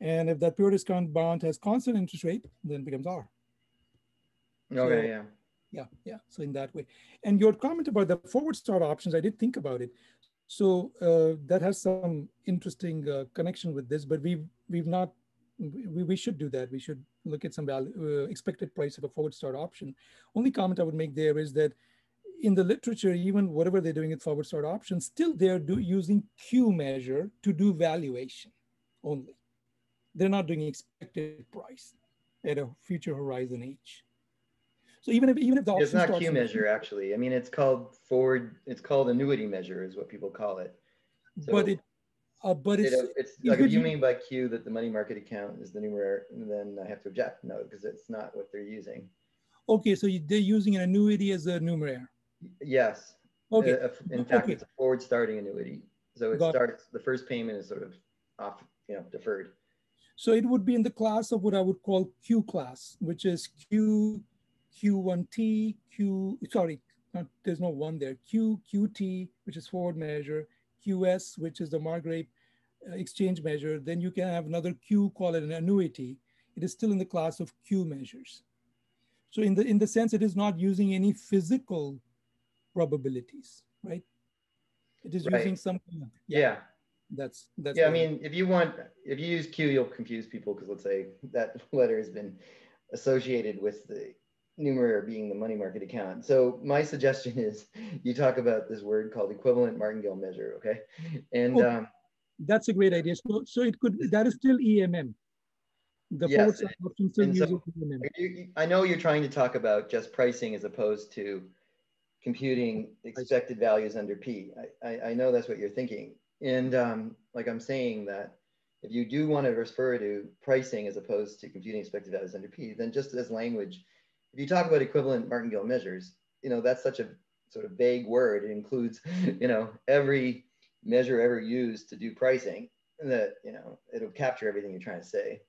And if that pure discount bond has constant interest rate, then it becomes R. Okay, so, yeah yeah, yeah. So in that way. And your comment about the forward start options, I did think about it. So uh, that has some interesting uh, connection with this, but we've we've not we, we should do that. We should look at some value uh, expected price of a forward start option. Only comment I would make there is that in the literature, even whatever they're doing with forward start options, still they're do, using Q measure to do valuation only. They're not doing expected price at a future horizon H. So even if even if the it's not Q measure actually. I mean, it's called forward. It's called annuity measure, is what people call it. So but it, uh, but it's, it, it's like if you mean by Q that the money market account is the numeraire, then I have to object. No, because it's not what they're using. Okay, so they're using an annuity as a numeraire. Yes. Okay. Uh, in fact, okay. it's a forward starting annuity. So it Got starts. It. The first payment is sort of off, you know, deferred. So it would be in the class of what I would call Q class, which is Q Q1T, Q, sorry, not, there's no one there, Q, QT, which is forward measure, QS, which is the Margrabe uh, exchange measure, then you can have another Q, call it an annuity. It is still in the class of Q measures. So in the, in the sense, it is not using any physical probabilities, right? It is right. using some, yeah. yeah. That's, that's. Yeah, I mean, if you want, if you use Q, you'll confuse people because let's say that letter has been associated with the numerator being the money market account. So my suggestion is you talk about this word called equivalent martingale measure, okay? And oh, um, that's a great idea. So, so it could that is still EMM. The yes, option still uses so EMM. You, I know you're trying to talk about just pricing as opposed to computing expected values under P. I, I, I know that's what you're thinking. And um, like I'm saying that if you do want to refer to pricing as opposed to computing expected values under P, then just as language, if you talk about equivalent martingale measures, you know, that's such a sort of vague word. It includes, you know, every measure ever used to do pricing that, you know, it'll capture everything you're trying to say.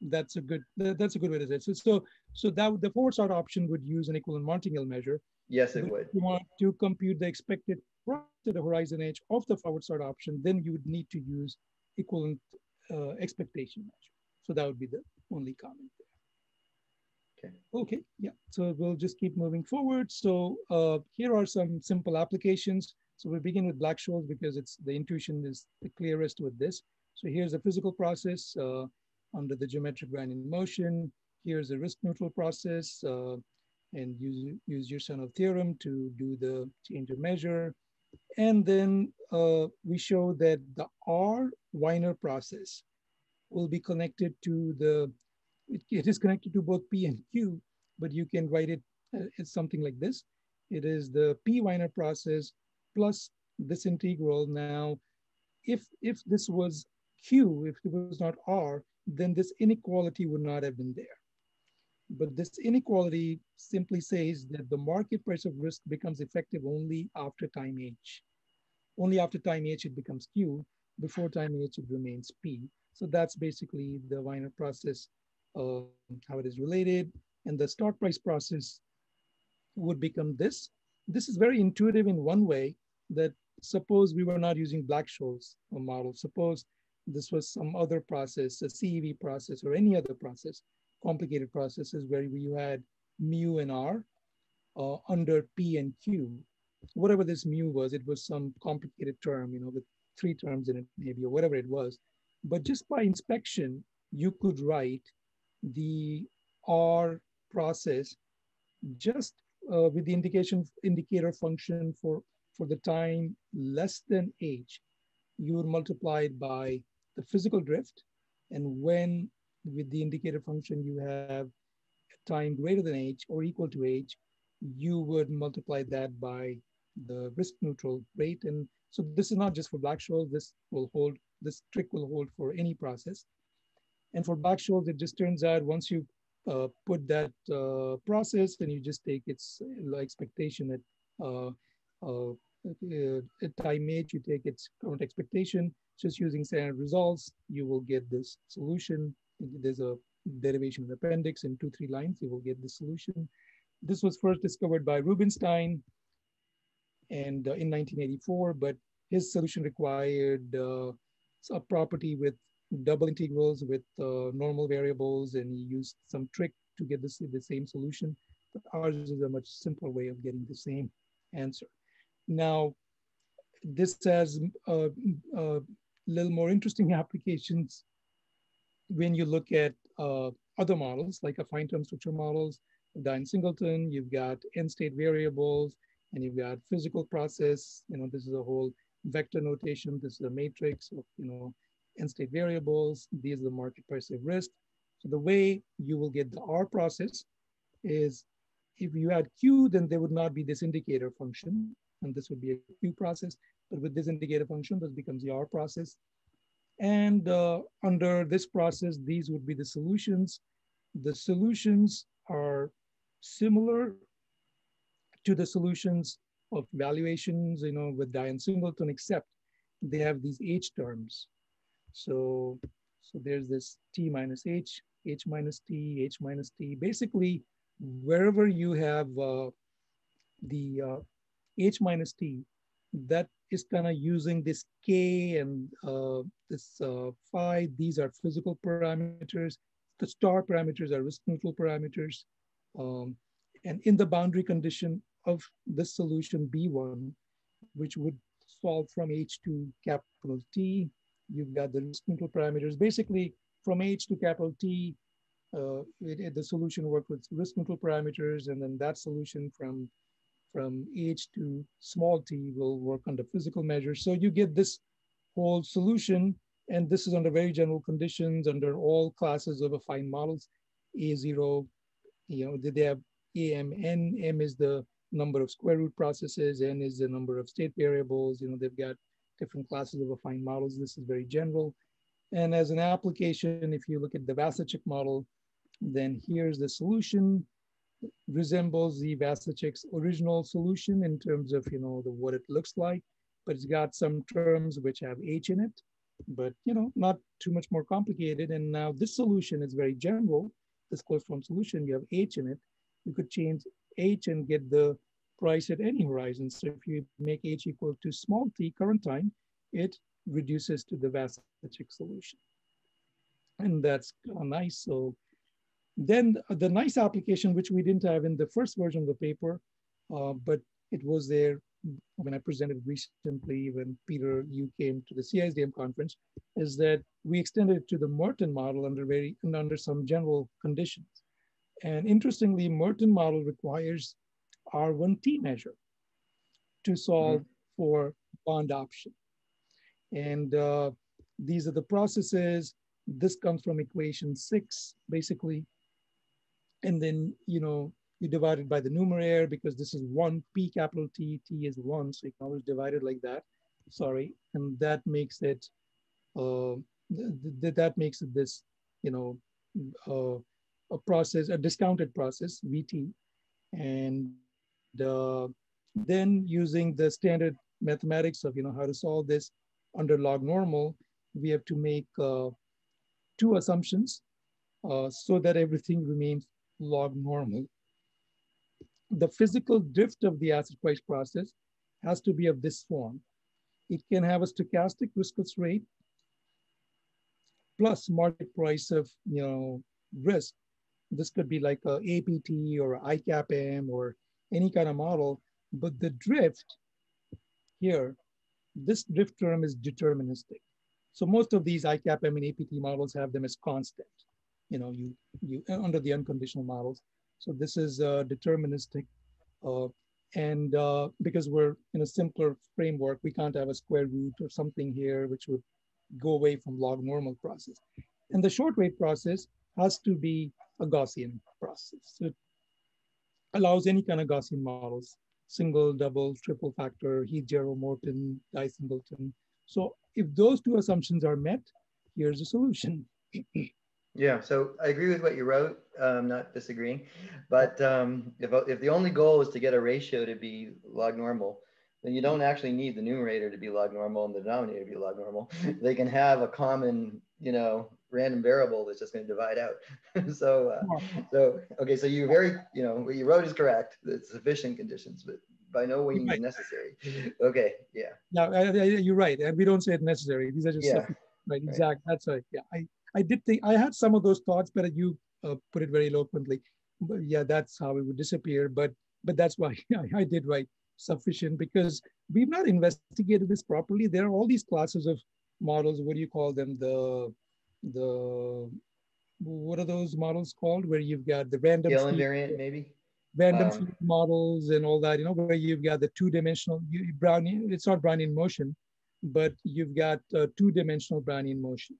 That's a good, that's a good way to say it. So, so, so that the forward start option would use an equivalent martingale measure. Yes, it would. If you want to compute the expected price to the horizon edge of the forward start option, then you would need to use equivalent uh, expectation measure. So that would be the only comment there. Okay. Okay, yeah, so we'll just keep moving forward. So uh, here are some simple applications. So we begin with Black-Scholes because it's the intuition is the clearest with this. So here's a physical process uh, under the geometric Brownian motion. Here's a risk neutral process uh, and use, use Girsanov theorem to do the change of measure. And then uh, we show that the R Wiener process will be connected to the it, it is connected to both P and Q, but you can write it uh, as something like this. It is the P Wiener process plus this integral. Now, if, if this was Q, if it was not R, then this inequality would not have been there. But this inequality simply says that the market price of risk becomes effective only after time H. Only after time H it becomes Q. Before time H it remains P. So that's basically the Wiener process uh, how it is related, and the stock price process would become this. This is very intuitive in one way that suppose we were not using Black-Scholes model, suppose this was some other process, a CEV process or any other process, complicated processes where you had mu and R uh, under P and Q. Whatever this mu was, it was some complicated term, you know, with three terms in it maybe, or whatever it was. But just by inspection, you could write the R process just uh, with the indication indicator function for, for the time less than h, you would multiply it by the physical drift. And when with the indicator function you have time greater than h or equal to h, you would multiply that by the risk neutral rate. And so this is not just for Black-Scholes, this will hold, this trick will hold for any process. And for Black-Scholes, it just turns out once you uh, put that uh, process and you just take its uh, expectation at, uh, uh, at time h, you take its current expectation, just using standard results, you will get this solution. There's a derivation the appendix in two, three lines, you will get the solution. This was first discovered by Rubinstein and uh, in 1984, but his solution required a property with double integrals with uh, normal variables and he used some trick to get this, the same solution. But ours is a much simpler way of getting the same answer. Now, this has a, uh, uh, little more interesting applications when you look at uh, other models, like affine term structure models, Dai-Singleton, you've got n-state variables, and you've got physical process. You know, this is a whole vector notation. This is a matrix of, you know, n-state variables. These are the market price of risk. So the way you will get the R process is if you add Q, then there would not be this indicator function, and this would be a Q process. But with this indicator function, this becomes the R process. And uh, under this process, these would be the solutions. The solutions are similar to the solutions of valuations, you know, with Dai-Singleton, except they have these H terms. So, so there's this t minus h, h minus t, h minus t. Basically, wherever you have uh, the uh, h minus t, that is kind of using this K and uh, this uh, phi. These are physical parameters. The star parameters are risk neutral parameters. Um, and in the boundary condition of this solution B1, which would solve from H to capital T, you've got the risk neutral parameters. Basically, from H to capital T, uh, it, it, the solution worked with risk neutral parameters, and then that solution from from H to small t will work under physical measures. So you get this whole solution, and this is under very general conditions, under all classes of affine models, A0, you know, did they have AM, N, M is the number of square root processes, N is the number of state variables, you know, they've got different classes of affine models. This is very general. And as an application, if you look at the Vasicek model, then here's the solution resembles the Vasicek's original solution in terms of, you know, the, what it looks like, but it's got some terms which have H in it, but, you know, not too much more complicated. And now this solution is very general, this closed form solution, you have H in it. You could change H and get the price at any horizon. So if you make H equal to small t current time, it reduces to the Vasicek solution. And that's uh, nice. So then the nice application, which we didn't have in the first version of the paper, uh, but it was there when I presented recently when Peter, you came to the CISDM conference, is that we extended it to the Merton model under very and under some general conditions. And interestingly, Merton model requires R1T measure to solve mm -hmm. for bond option. And uh, these are the processes. This comes from equation six, basically and then, you know, you divide it by the numerator because this is one P capital T, T is one. So you can always divide it like that. Sorry. And that makes it, uh, th th that makes it this, you know, uh, a process, a discounted process, VT. And uh, then using the standard mathematics of, you know, how to solve this under log normal, we have to make uh, two assumptions uh, so that everything remains log normal. The physical drift of the acid price process has to be of this form. It can have a stochastic viscous rate plus market price of you know risk. This could be like a APT or ICAPM or any kind of model, but the drift here, this drift term is deterministic. So most of these ICAPM and APT models have them as constant you know, you, you under the unconditional models. So this is uh, deterministic. Uh, and uh, because we're in a simpler framework, we can't have a square root or something here, which would go away from log normal process. And the short wave process has to be a Gaussian process. So it allows any kind of Gaussian models, single, double, triple factor, Heath-Jarrow, Morton, Dai-Singleton. So if those two assumptions are met, here's a solution. Yeah, so I agree with what you wrote. I'm not disagreeing, but um, if if the only goal is to get a ratio to be log normal, then you don't actually need the numerator to be log normal and the denominator to be log normal. they can have a common, you know, random variable that's just going to divide out. so, uh, so okay, so you're very, you know, what you wrote is correct. It's sufficient conditions, but by no means right. necessary. Okay, yeah. No, you're right. And we don't say it's necessary. These are just yeah. right. Exactly. That's right. Yeah, I I did think I had some of those thoughts, but you uh, put it very eloquently. But yeah, that's how it would disappear. But but that's why I, I did write sufficient because we've not investigated this properly. There are all these classes of models. What do you call them? The the what are those models called? Where you've got the random scale invariant, maybe random um, models and all that. You know, where you've got the two-dimensional Brownian. It's not Brownian motion, but you've got uh, two-dimensional Brownian motion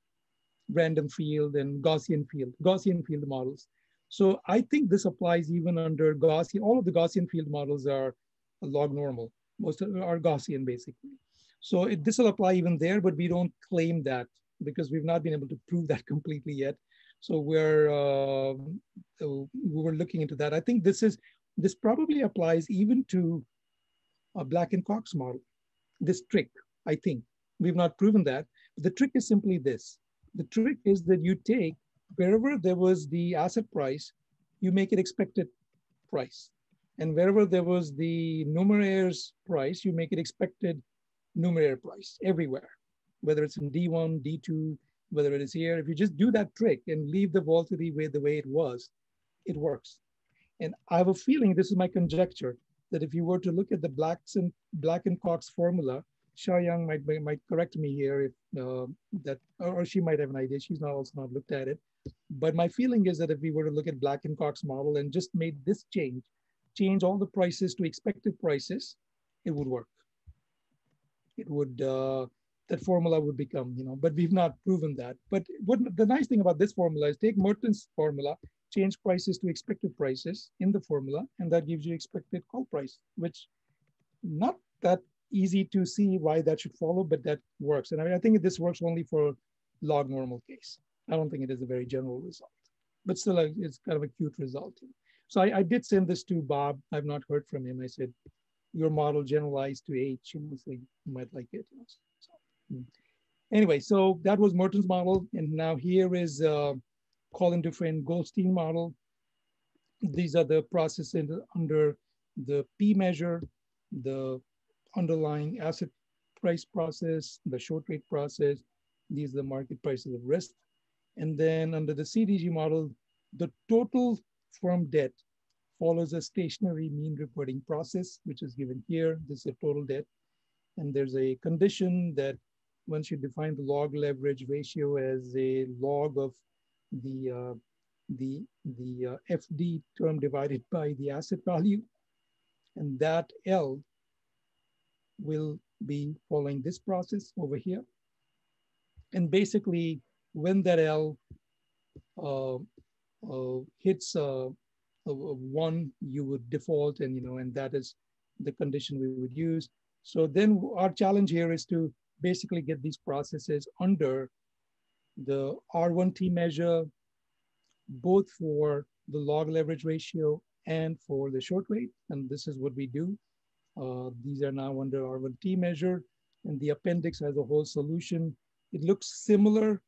random field and Gaussian field, Gaussian field models. So I think this applies even under Gaussian, all of the Gaussian field models are log normal. Most of are Gaussian basically. So it, this will apply even there, but we don't claim that because we've not been able to prove that completely yet. So we're, uh, we're looking into that. I think this is, this probably applies even to a Black and Cox model, this trick, I think. We've not proven that. The trick is simply this. The trick is that you take wherever there was the asset price, you make it expected price. And wherever there was the numerator's price, you make it expected numerator price everywhere, whether it's in D1, D2, whether it is here. If you just do that trick and leave the volatility way the way it was, it works. And I have a feeling, this is my conjecture, that if you were to look at the Blacks and, Black and Cox formula, Xiaoyang might, might correct me here if uh, that, or she might have an idea. She's not also not looked at it. But my feeling is that if we were to look at Black and Cox model and just made this change, change all the prices to expected prices, it would work. It would, uh, that formula would become, you know, but we've not proven that. But what the nice thing about this formula is take Merton's formula, change prices to expected prices in the formula, and that gives you expected call price, which not that easy to see why that should follow, but that works. And I, mean, I think this works only for log normal case. I don't think it is a very general result, but still a, it's kind of a cute result. So I, I, did send this to Bob. I've not heard from him. I said, your model generalized to H, you know, so you might like it. You know, so, hmm. Anyway, so that was Merton's model. And now here is uh, Collin-Dufresne Goldstein model. These are the processes under the P measure, the underlying asset price process, the short rate process. These are the market prices of risk. And then under the CDG model, the total firm debt follows a stationary mean reporting process, which is given here. This is a total debt. And there's a condition that once you define the log leverage ratio as a log of the, uh, the, the uh, FD term divided by the asset value, and that L will be following this process over here. And basically, when that L uh, uh, hits uh, one, you would default, and you know, and that is the condition we would use. So then our challenge here is to basically get these processes under the R1T measure, both for the log leverage ratio and for the short rate. And this is what we do. Uh, these are now under R1T measure and the appendix has a whole solution. It looks similar,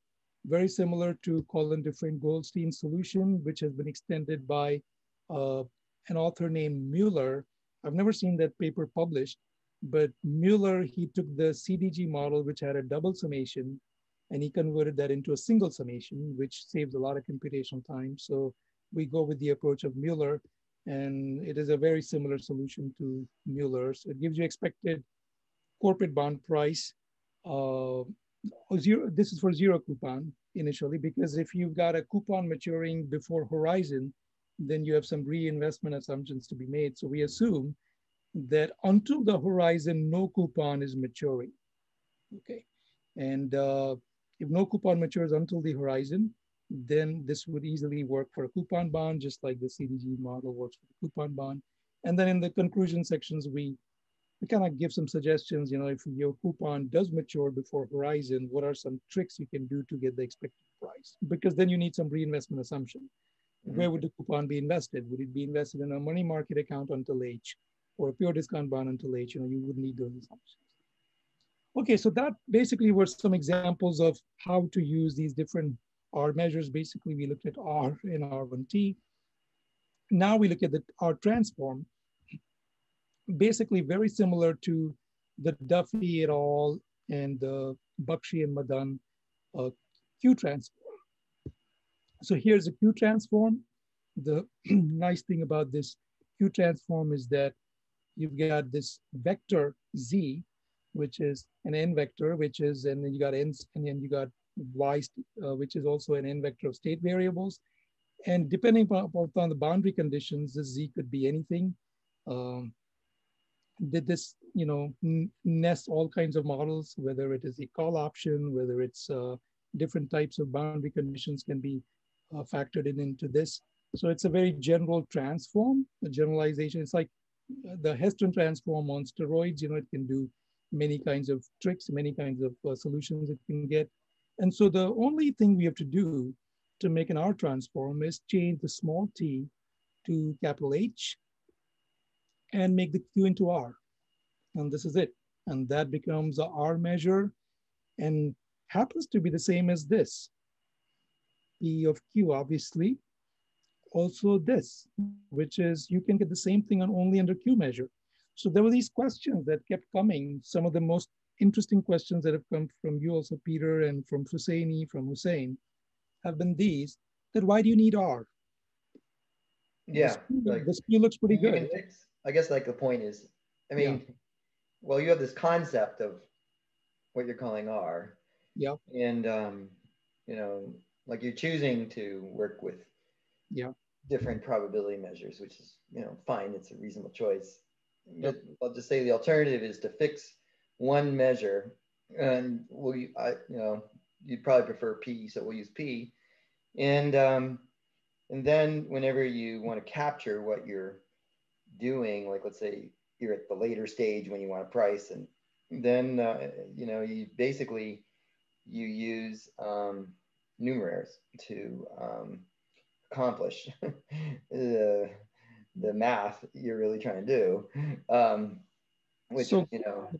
very similar to Collin-Dufresne Goldstein solution, which has been extended by uh, an author named Mueller. I've never seen that paper published, but Mueller, he took the CDG model, which had a double summation, and he converted that into a single summation, which saves a lot of computational time. So we go with the approach of Mueller, and it is a very similar solution to Mueller's. It gives you expected corporate bond price. Uh, zero, this is for zero coupon initially, because if you've got a coupon maturing before horizon, then you have some reinvestment assumptions to be made. So we assume that until the horizon, no coupon is maturing. Okay. And uh, if no coupon matures until the horizon, then this would easily work for a coupon bond, just like the CDG model works for the coupon bond. And then in the conclusion sections, we, we kind of give some suggestions, you know, if your coupon does mature before horizon, what are some tricks you can do to get the expected price? Because then you need some reinvestment assumption. Mm -hmm. Where would the coupon be invested? Would it be invested in a money market account until H or a pure discount bond until H? You know, you would need those assumptions. Okay, so that basically were some examples of how to use these different R measures, basically we looked at R and R1T. Now we look at the R transform, basically very similar to the Duffie et al. and the Bakshi and Madan uh, Q transform. So here's a Q transform. The nice thing about this Q transform is that you've got this vector Z, which is an n vector, which is, and then you got n, and then you got y, uh, which is also an n vector of state variables. And depending upon, the boundary conditions, the z could be anything. Um, did this, you know, nest all kinds of models, whether it is a call option, whether it's uh, different types of boundary conditions can be uh, factored in into this. So it's a very general transform, a generalization. It's like uh, the Heston transform on steroids, you know, it can do many kinds of tricks, many kinds of uh, solutions it can get. And so the only thing we have to do to make an R transform is change the small t to capital H and make the Q into R. And this is it. And that becomes a R measure and happens to be the same as this. P of Q, obviously, also this, which is you can get the same thing on only under Q measure. So there were these questions that kept coming. Some of the most interesting questions that have come from you also, Peter, and from Husseini, from Hussein, have been these, that why do you need R? Yeah. The, like, looks pretty good. I guess like the point is, I mean, yeah. well, you have this concept of what you're calling R. Yeah. And, um, you know, like you're choosing to work with yeah different probability measures, which is, you know, fine. It's a reasonable choice. But I'll just say the alternative is to fix one measure and we, I, you know, you'd probably prefer P, so we'll use P. And, um, and then whenever you want to capture what you're doing, like let's say you're at the later stage when you want to price, and then uh, you know you basically you use um, numeraires to um, accomplish the the math you're really trying to do, um, which so, you know.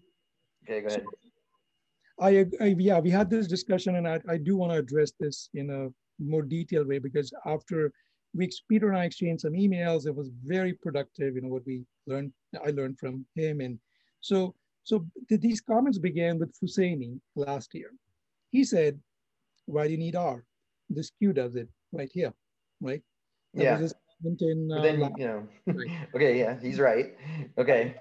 Okay, go ahead. So I, I, yeah, we had this discussion, and I, I do want to address this in a more detailed way because after weeks, Peter and I exchanged some emails. It was very productive. You know what we learned, I learned from him, and so so th these comments began with Husseini last year. He said, "Why do you need R? This Q does it right here, right?" That yeah. In, uh, then you know, right. okay, yeah, he's right. Okay.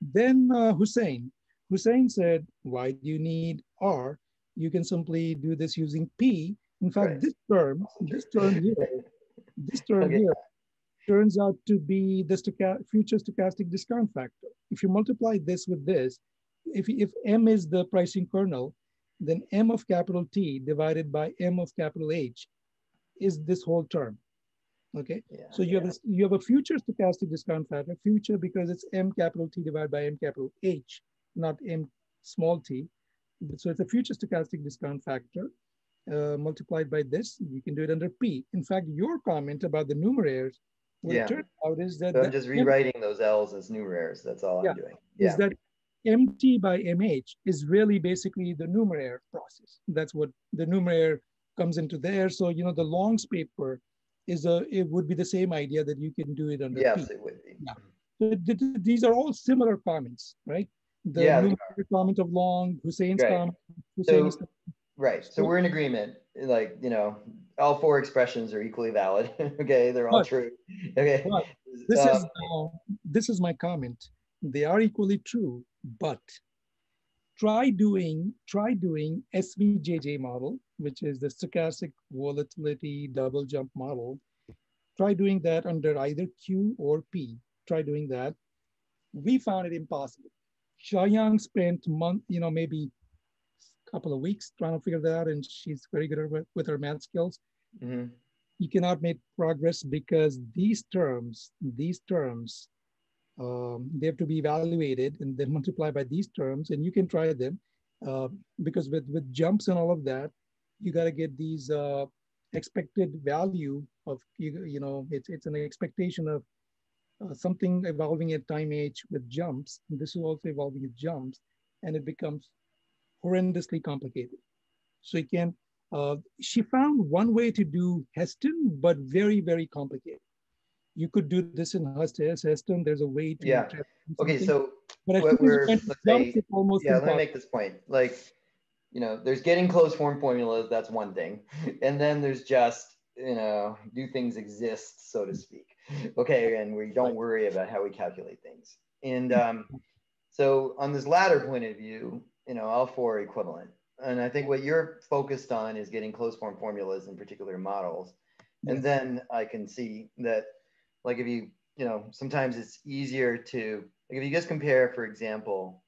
Then uh, Hussein, Hussein said, "Why do you need R? You can simply do this using P in fact, right. this term, this term here, this term okay. here turns out to be the stocha future stochastic discount factor. If you multiply this with this, if, if M is the pricing kernel, then M of capital T divided by M of capital H is this whole term. Okay, yeah, so you yeah. have a, you have a future stochastic discount factor, future because it's M capital T divided by M capital H, not M small t. So it's a future stochastic discount factor uh, multiplied by this, you can do it under P. In fact, your comment about the numeraires, what yeah. it turns out is that- so I'm just rewriting M those L's as numeraires, that's all yeah, I'm doing. Yeah. Is that MT by MH is really basically the numeraire process. That's what the numeraire comes into there. So, you know, the longs paper is a, it would be the same idea that you can do it under Yes, P. it would be. Yeah. So th th these are all similar comments, right? The yeah, numeraire comment of Long, Hussein's right. comment, Hussein's so, Right. So we're in agreement. Like, you know, all four expressions are equally valid. okay. They're all but, true. Okay. this um, is uh, this is my comment. They are equally true, but try doing try doing SVJJ model, which is the stochastic volatility double jump model. Try doing that under either Q or P. Try doing that. We found it impossible. Xiaoyang spent month, you know, maybe a couple of weeks trying to figure that out, and she's very good with, with her math skills. Mm-hmm. You cannot make progress because these terms, these terms, um, they have to be evaluated and then multiplied by these terms, and you can try them uh, because with with jumps and all of that, you got to get these uh, expected value of you, you know it's it's an expectation of uh, something evolving at time h with jumps. This is also evolving with jumps, and it becomes horrendously complicated. So you can, uh, she found one way to do Heston, but very, very complicated. You could do this in Heston. There's a way to. Yeah. Okay. So but what we're, let's say, yeah, let me make this point. Like, you know, there's getting closed form formulas. That's one thing. And then there's just, you know, do things exist, so to speak. Okay. And we don't worry about how we calculate things. And um, so on this latter point of view, you know, all four are equivalent. And I think what you're focused on is getting closed form formulas in particular models. And then I can see that, like, if you, you know, sometimes it's easier to, like, if you just compare, for example,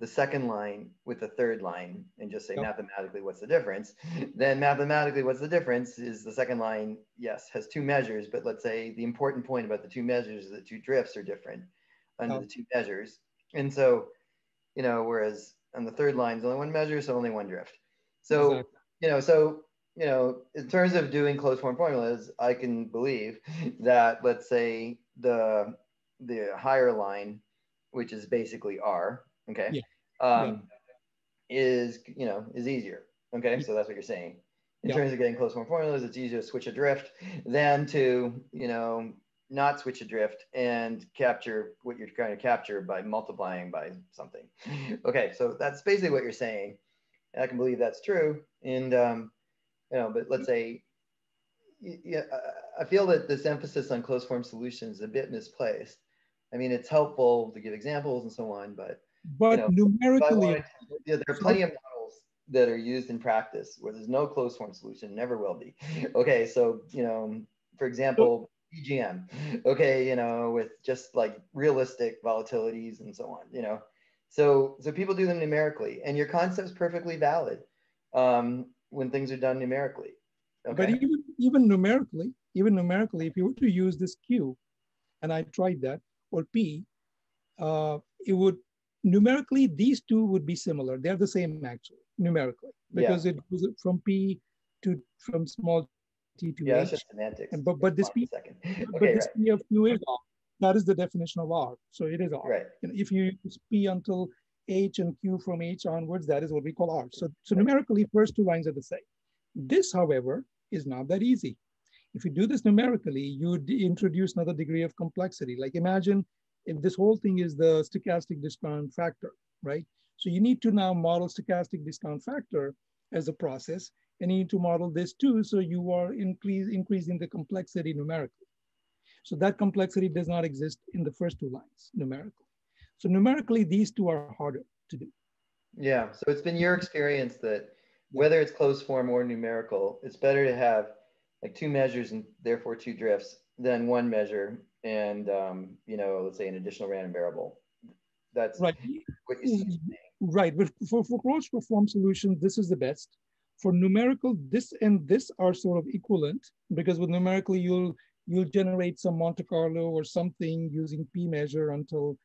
the second line with the third line and just say yep. mathematically what's the difference, then mathematically what's the difference is the second line, yes, has two measures, but let's say the important point about the two measures is that two drifts are different under yep. the two measures. And so, you know, whereas on the third line is only one measure, so only one drift. So, exactly. you know, so, you know, in terms of doing closed form formulas, I can believe that, let's say the, the higher line, which is basically R, okay, yeah. Um, yeah. is, you know, is easier. Okay. Yeah. So that's what you're saying. in terms of getting close form formulas, it's easier to switch adrift than to, you know, not switch adrift and capture what you're trying to capture by multiplying by something. Okay, so that's basically what you're saying. And I can believe that's true. And, um, you know, but let's say, yeah, I feel that this emphasis on closed form solutions is a bit misplaced. I mean, it's helpful to give examples and so on, but but you know, numerically, yeah, there are plenty of models that are used in practice where there's no closed form solution, never will be. Okay, so you know, for example, EGM. Okay, you know, with just like realistic volatilities and so on. You know, so so people do them numerically, and your concept's perfectly valid um, when things are done numerically. Okay? But even even numerically, even numerically, if you were to use this Q, and I tried that, or P, uh, it would numerically these two would be similar. They're the same actually numerically because yeah. it goes from P to from small t to yeah, H. semantics. And, but but this P, okay, but this right. P of Q is R. That is the definition of R. So it is R. Right. You know, if you use P until H and Q from H onwards, that is what we call R. So, so numerically, first two lines are the same. This, however, is not that easy. If you do this numerically, you would introduce another degree of complexity. Like imagine if this whole thing is the stochastic discount factor, right? So you need to now model stochastic discount factor as a process, and you need to model this too, so you are increase, increasing the complexity numerically. So that complexity does not exist in the first two lines numerically. So numerically, these two are harder to do. Yeah, so it's been your experience that whether it's closed form or numerical, it's better to have like two measures and therefore two drifts than one measure and um, you know, let's say an additional random variable. That's right. What you. Right, but for, for closed form solutions, this is the best. For numerical, this and this are sort of equivalent because with numerical, you'll you'll generate some Monte Carlo or something using P measure until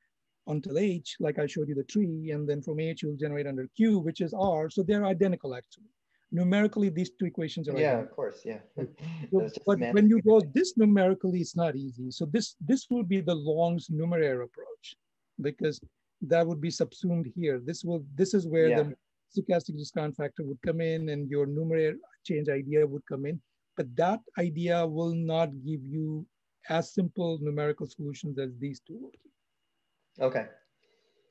until H, like I showed you the tree, and then from H you'll generate under Q, which is R. So they're identical actually numerically these two equations are yeah of course yeah. So, but when you go this numerically it's not easy. So this this will be the Long's numeraire approach because that would be subsumed here. This will this is where yeah. the stochastic discount factor would come in and your numeraire change idea would come in. But that idea will not give you as simple numerical solutions as these two okay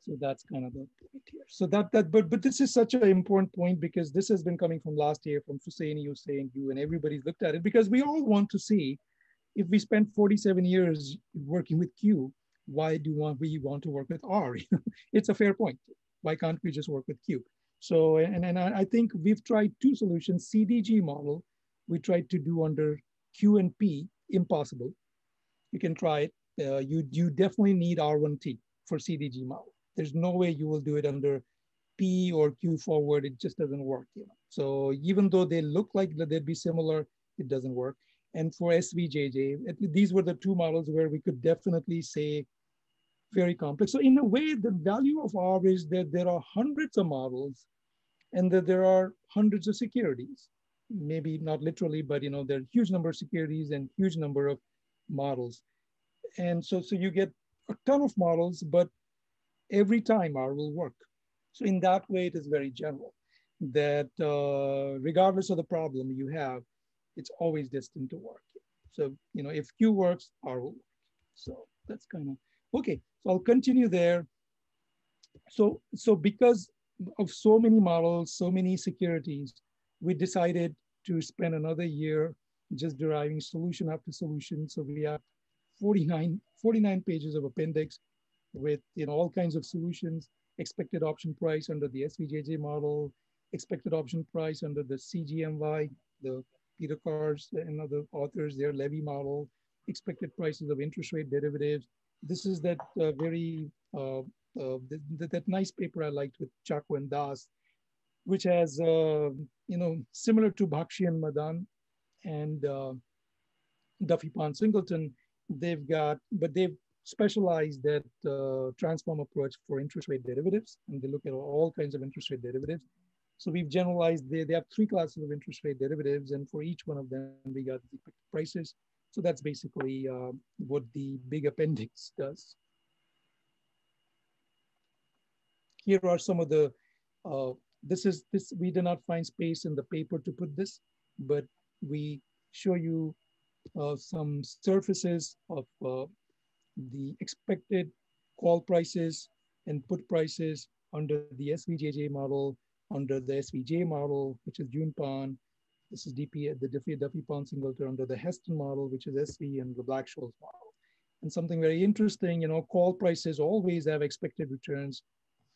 so that's kind of the point here. So that that but but this is such an important point because this has been coming from last year from Hussein, you saying you and everybody's looked at it because we all want to see if we spent 47 years working with Q, why do want, we want to work with R? it's a fair point. Why can't we just work with Q? So and, and I think we've tried two solutions, CDG model, we tried to do under Q and P, impossible. You can try it. Uh, you, you definitely need R1T for CDG model. There's no way you will do it under P or Q forward. It just doesn't work. You know? So even though they look like they'd be similar, it doesn't work. And for SVJJ, these were the two models where we could definitely say very complex. So in a way, the value of R is that there are hundreds of models and that there are hundreds of securities. Maybe not literally, but you know, there are huge number of securities and huge number of models. And so, so you get a ton of models, but every time R will work. So in that way, it is very general that uh, regardless of the problem you have, it's always destined to work. So, you know, if Q works, R will work. So that's kind of, okay. So I'll continue there. So, so because of so many models, so many securities, we decided to spend another year just deriving solution after solution. So we have 49, 49 pages of appendix with you know all kinds of solutions, expected option price under the SVJJ model, expected option price under the CGMY, the Peter Carr's and other authors, their Levy model, expected prices of interest rate derivatives. This is that uh, very, uh, uh, that nice paper I liked with Chacko and Das, which has, uh, you know, similar to Bakshi and Madan and uh, Duffie Pan Singleton, they've got, but they've specialized that uh, transform approach for interest rate derivatives, and they look at all kinds of interest rate derivatives. So we've generalized, they, they have three classes of interest rate derivatives, and for each one of them, we got the prices. So that's basically uh, what the big appendix does. Here are some of the, uh, this is, this we did not find space in the paper to put this, but we show you uh, some surfaces of uh, the expected call prices and put prices under the SVJJ model, under the SVJ model, which is Jun Pan. This is DP, the Duffie, Duffie Pan Singleton under the Heston model, which is SV and the Black-Scholes model. And something very interesting, you know, call prices always have expected returns,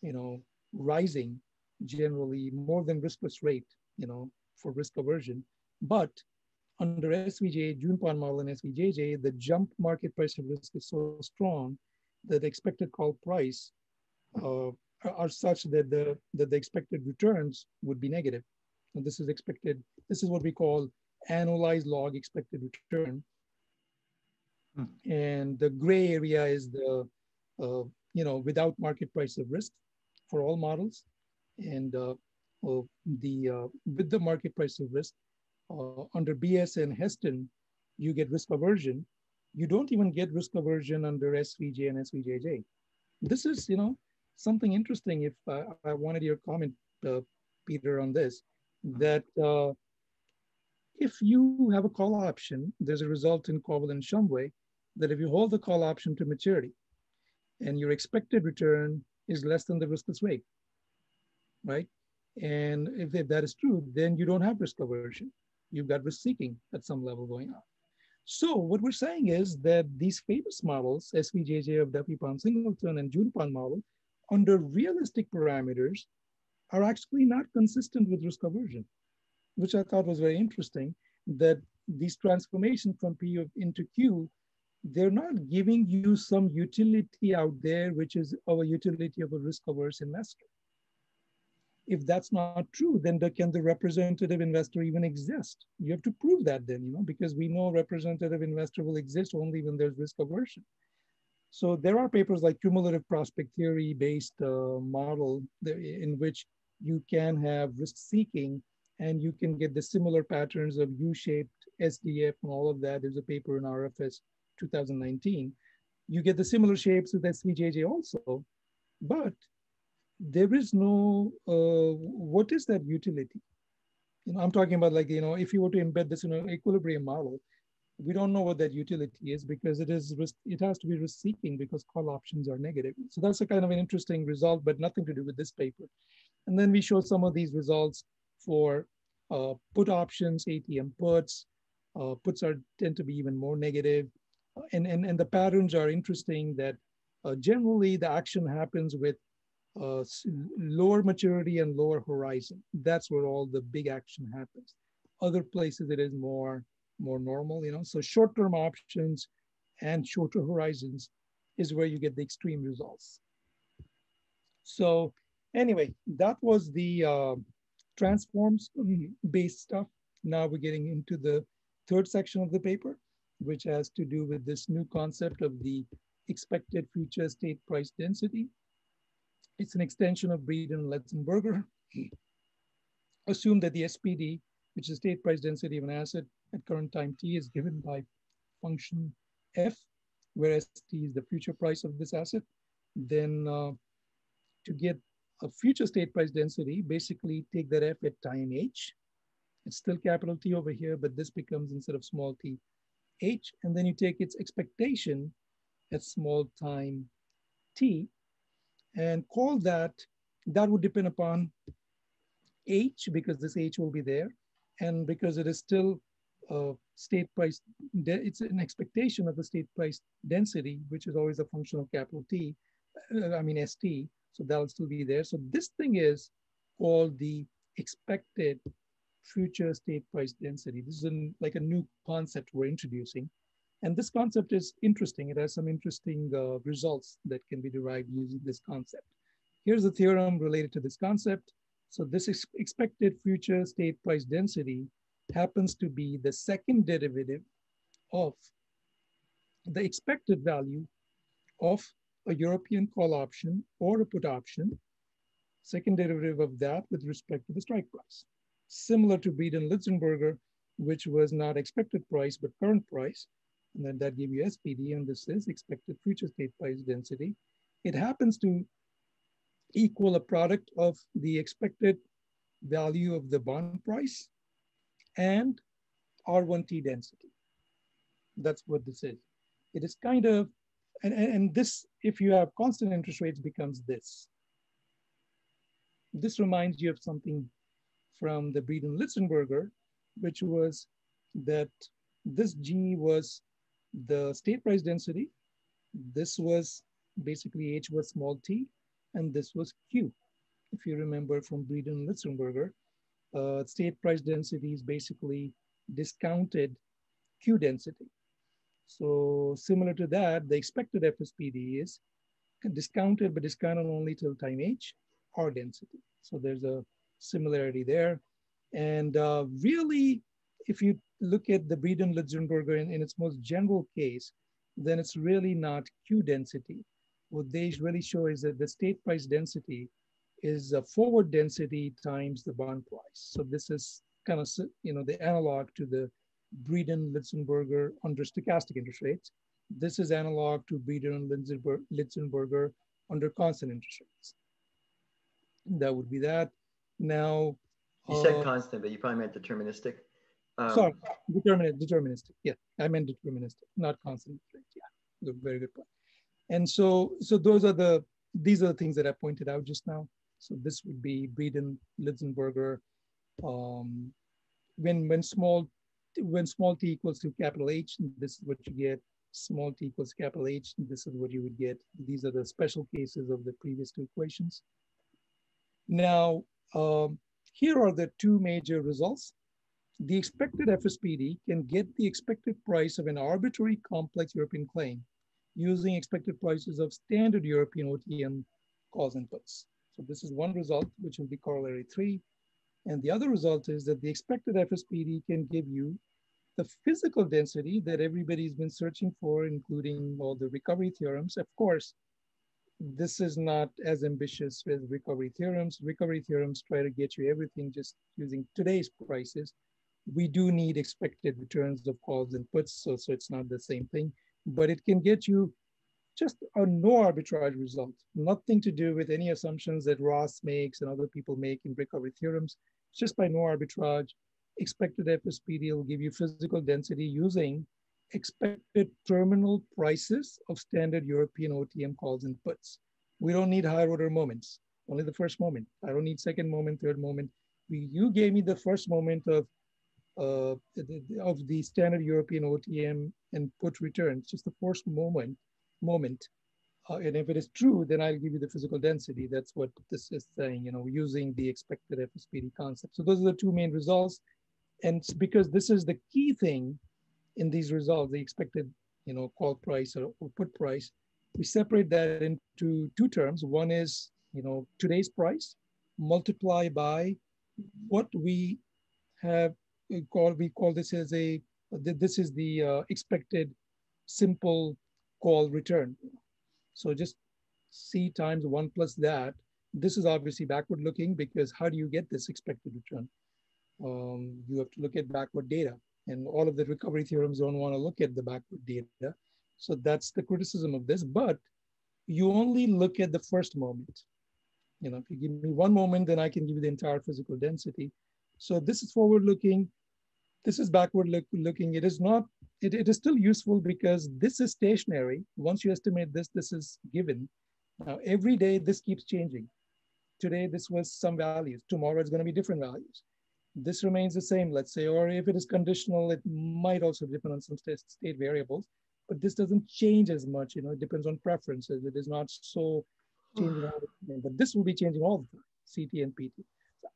you know, rising generally more than riskless rate, you know, for risk aversion. But under SVJ, Jun Pan model and SVJJ, the jump market price of risk is so strong that the expected call price uh, are such that the, that the expected returns would be negative. And this is expected, this is what we call annualized log expected return. Hmm. And the gray area is the, uh, you know, without market price of risk for all models. And uh, the uh, with the market price of risk, uh, under BS and Heston, you get risk aversion. You don't even get risk aversion under SVJ and SVJJ. This is, you know, something interesting. If uh, I wanted your comment, uh, Peter, on this, that uh, if you have a call option, there's a result in Coval and Shumway that if you hold the call option to maturity and your expected return is less than the riskless rate, right? And if, if that is true, then you don't have risk aversion. You've got risk seeking at some level going on. So what we're saying is that these famous models, SVJJ of Duffie Pan Singleton and Jun Pan model, under realistic parameters, are actually not consistent with risk aversion, which I thought was very interesting, that these transformations from P of into Q, they're not giving you some utility out there, which is our utility of a risk averse investor if that's not true, then the, can the representative investor even exist? You have to prove that then, you know, because we know representative investor will exist only when there's risk aversion. So there are papers like cumulative prospect theory based uh, model in which you can have risk seeking and you can get the similar patterns of U-shaped SDF and all of that. There's a paper in RFS 2019. You get the similar shapes with SVJJ also, but there is no, uh, what is that utility? You know, I'm talking about like, you know, if you were to embed this in an equilibrium model, we don't know what that utility is because it is risk, it has to be risk seeking because call options are negative. So that's a kind of an interesting result, but nothing to do with this paper. And then we show some of these results for uh, put options, ATM puts. Uh, puts are tend to be even more negative. And, and, and the patterns are interesting that uh, generally the action happens with uh, lower maturity and lower horizon. That's where all the big action happens. Other places it is more, more normal, you know. So short-term options and shorter horizons is where you get the extreme results. So anyway, that was the uh, transforms based stuff. Now we're getting into the third section of the paper, which has to do with this new concept of the expected future state price density. It's an extension of Breeden and Litzenberger. Assume that the SPD, which is state price density of an asset at current time t, is given by function f, whereas t is the future price of this asset. Then uh, to get a future state price density, basically take that f at time h. It's still capital T over here, but this becomes instead of small t, h. And then you take its expectation at small time t, and call that, that would depend upon H because this H will be there. And because it is still a state price, it's an expectation of the state price density, which is always a function of capital T, uh, I mean ST, so that'll still be there. So this thing is called the expected future state price density. This is an, like a new concept we're introducing. And this concept is interesting. It has some interesting uh, results that can be derived using this concept. Here's a theorem related to this concept. So this ex expected future state price density happens to be the second derivative of the expected value of a European call option or a put option, second derivative of that with respect to the strike price. Similar to Breeden-Litzenberger, which was not expected price, but current price, and then that give you SPD, and this is expected future state price density. It happens to equal a product of the expected value of the bond price and R1T density. That's what this is. It is kind of, and, and this, if you have constant interest rates, becomes this. This reminds you of something from the Breeden-Litzenberger, which was that this G was the state price density. This was basically H was small t, and this was Q. If you remember from Breeden-Litzenberger, uh, state price density is basically discounted Q density. So similar to that, the expected FSPD is discounted, but discounted only till time H, R density. So there's a similarity there. And uh, really, if you look at the Breeden-Litzenberger in, in its most general case, then it's really not Q density. What they really show is that the state price density is a forward density times the bond price. So this is kind of, you know, the analog to the Breeden-Litzenberger under stochastic interest rates. This is analog to Breeden-Litzenberger under constant interest rates. That would be that. Now, you uh, said constant, but you probably meant deterministic. Um, sorry, determinate, deterministic. Yeah, I meant deterministic, not constant. Yeah, very good point. And so, so those are the these are the things that I pointed out just now. So this would be Breeden, Litzenberger. Um, when when small when small t equals to capital H, this is what you get. Small t equals capital H, this is what you would get. These are the special cases of the previous two equations. Now, um, here are the two major results. The expected FSPD can get the expected price of an arbitrary complex European claim using expected prices of standard European OTM calls and puts. So this is one result, which will be corollary three. And the other result is that the expected FSPD can give you the physical density that everybody's been searching for, including all the recovery theorems. Of course, this is not as ambitious as recovery theorems. Recovery theorems try to get you everything just using today's prices. We do need expected returns of calls and puts, so, so it's not the same thing, but it can get you just a no arbitrage result, nothing to do with any assumptions that Ross makes and other people make in recovery theorems, just by no arbitrage. Expected FSPD will give you physical density using expected terminal prices of standard European OTM calls and puts. We don't need higher order moments, only the first moment. I don't need second moment, third moment. You gave me the first moment of, uh, of the standard European OTM and put returns, just the first moment. moment. Uh, and if it is true, then I'll give you the physical density. That's what this is saying, you know, using the expected FSPD concept. So those are the two main results. And because this is the key thing in these results, the expected you know, call price or, or put price, we separate that into two terms. One is you know today's price multiplied by what we have called, we call this as a, this is the uh, expected simple call return. So just C times one plus that. This is obviously backward looking because how do you get this expected return? Um, you have to look at backward data. And all of the recovery theorems don't want to look at the backward data. So that's the criticism of this, but you only look at the first moment. You know, if you give me one moment, then I can give you the entire physical density. So this is forward looking. This is backward look, looking. It is not, it, it is still useful because this is stationary. Once you estimate this, this is given. Now, every day this keeps changing. Today, this was some values. Tomorrow, it's going to be different values this remains the same, let's say, or if it is conditional, it might also depend on some state, state variables, but this doesn't change as much, you know, it depends on preferences. It is not so changing but this will be changing all the time, CT and PT.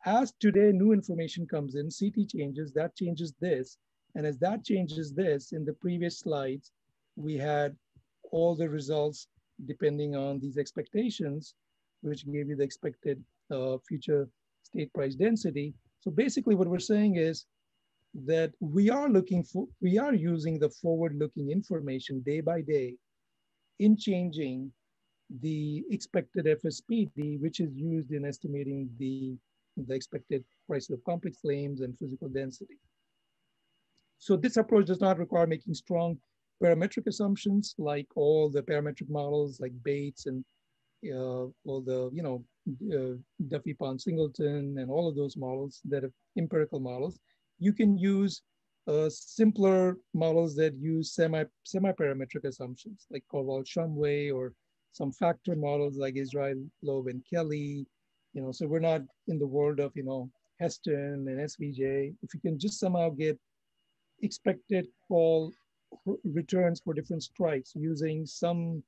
As today new information comes in, CT changes, that changes this. And as that changes this, in the previous slides, we had all the results depending on these expectations, which gave you the expected uh, future state price density. So basically what we're saying is that we are looking for, we are using the forward-looking information day by day in changing the expected FSPD, which is used in estimating the, the expected price of complex claims and physical density. So this approach does not require making strong parametric assumptions like all the parametric models like Bates and uh, all the, you know, uh, Duffie, Pan, Singleton, and all of those models that are empirical models. you can use uh, simpler models that use semi, semi-parametric assumptions like Coval-Shumway or some factor models like Israel, Loeb, and Kelly. You know, so we're not in the world of, you know, Heston and SVJ. If you can just somehow get expected call returns for different strikes using some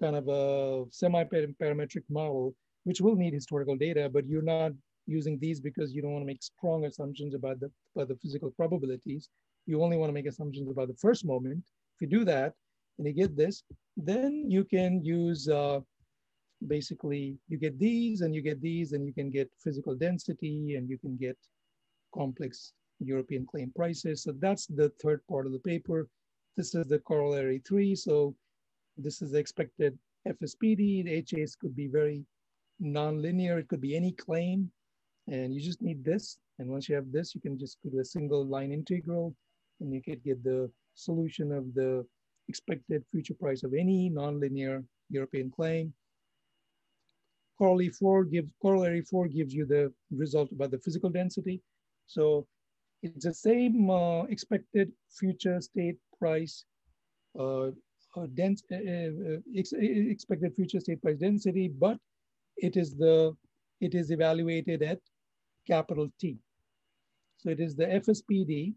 kind of a semi-parametric model, which will need historical data, but you're not using these because you don't want to make strong assumptions about the, about the physical probabilities. You only want to make assumptions about the first moment. If you do that and you get this, then you can use uh, basically you get these and you get these and you can get physical density and you can get complex European claim prices. So that's the third part of the paper. This is the corollary three. So this is the expected FSPD. The HAs could be very nonlinear. It could be any claim. And you just need this. And once you have this, you can just do a single line integral and you could get the solution of the expected future price of any nonlinear European claim. Corollary four gives, corollary four gives you the result about the physical density. So it's the same uh, expected future state price, uh, uh, dense, uh, uh, ex expected future state price density, but it is the it is evaluated at capital T. So it is the FSPD,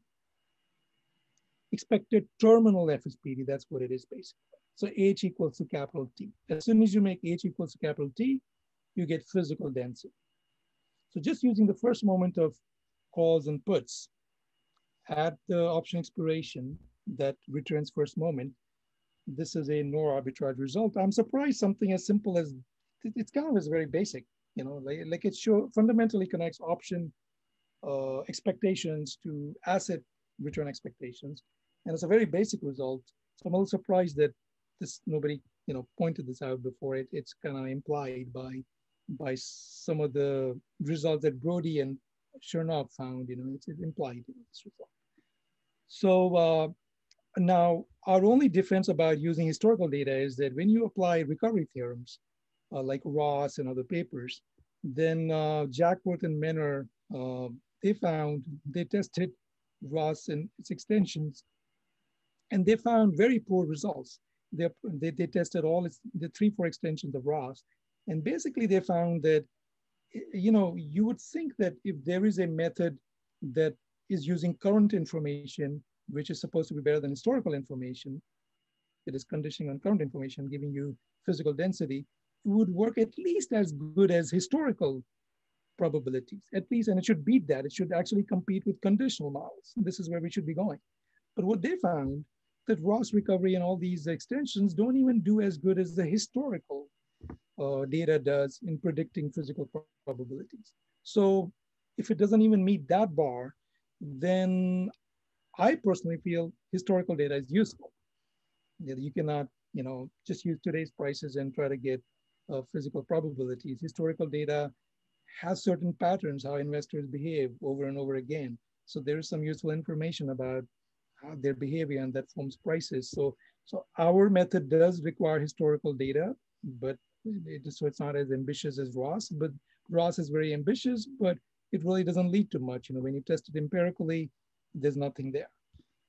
expected terminal FSPD, that's what it is basically. So H equals to capital T. As soon as you make H equals to capital T, you get physical density. So just using the first moment of calls and puts at the option expiration that returns first moment, this is a no arbitrage result. I'm surprised something as simple as, it's kind of is very basic you know, like, like it show, fundamentally connects option uh, expectations to asset return expectations. And it's a very basic result. So I'm a little surprised that this nobody, you know, pointed this out before. It, it's kind of implied by by some of the results that Broadie and Chernov found, you know, it's, it's implied in this result. So uh, now our only difference about using historical data is that when you apply recovery theorems, uh, like Ross and other papers. Then uh, Jackwerth and Menner, uh, they found, they tested Ross and its extensions, and they found very poor results. They, they, they tested all its, the three, four extensions of Ross, and basically they found that, you know, you would think that if there is a method that is using current information, which is supposed to be better than historical information, it is conditioning on current information, giving you physical density, it would work at least as good as historical probabilities, at least, and it should beat that. It should actually compete with conditional models. This is where we should be going. But what they found that Ross recovery and all these extensions don't even do as good as the historical uh, data does in predicting physical probabilities. So if it doesn't even meet that bar, then I personally feel historical data is useful. You cannot, you know, just use today's prices and try to get of physical probabilities. Historical data has certain patterns how investors behave over and over again. So there is some useful information about their behavior and that forms prices. So, so our method does require historical data, but mm-hmm. it, so it's not as ambitious as Ross, but Ross is very ambitious, but it really doesn't lead to much. You know, when you test it empirically, there's nothing there.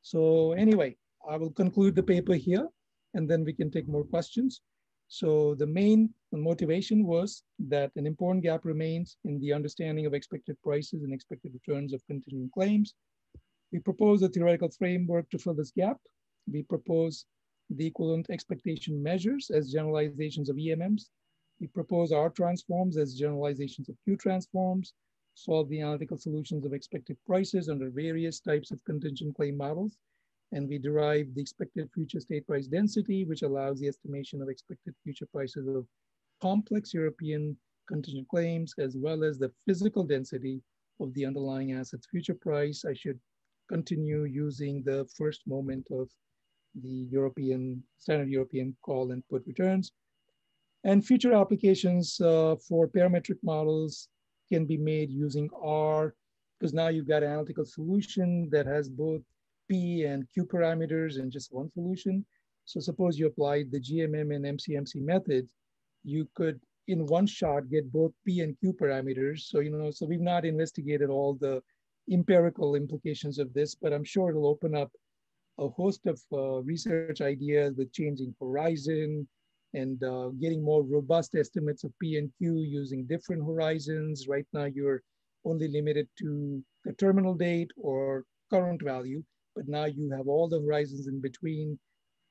So anyway, I will conclude the paper here and then we can take more questions. So the main motivation was that an important gap remains in the understanding of expected prices and expected returns of contingent claims. We propose a theoretical framework to fill this gap. We propose the equivalent expectation measures as generalizations of EMMs. We propose R transforms as generalizations of Q transforms, solve the analytical solutions of expected prices under various types of contingent claim models, and we derive the expected future state price density, which allows the estimation of expected future prices of complex European contingent claims, as well as the physical density of the underlying asset's future price. I should continue using the first moment of the European, standard European call and put returns. And future applications uh, for parametric models can be made using R, because now you've got an analytical solution that has both P and Q parameters in just one solution. So suppose you applied the GMM and MCMC methods, you could in one shot get both P and Q parameters. So, you know, so we've not investigated all the empirical implications of this, but I'm sure it'll open up a host of uh, research ideas with changing horizon and uh, getting more robust estimates of P and Q using different horizons. Right now, you're only limited to the terminal date or current value, but now you have all the horizons in between,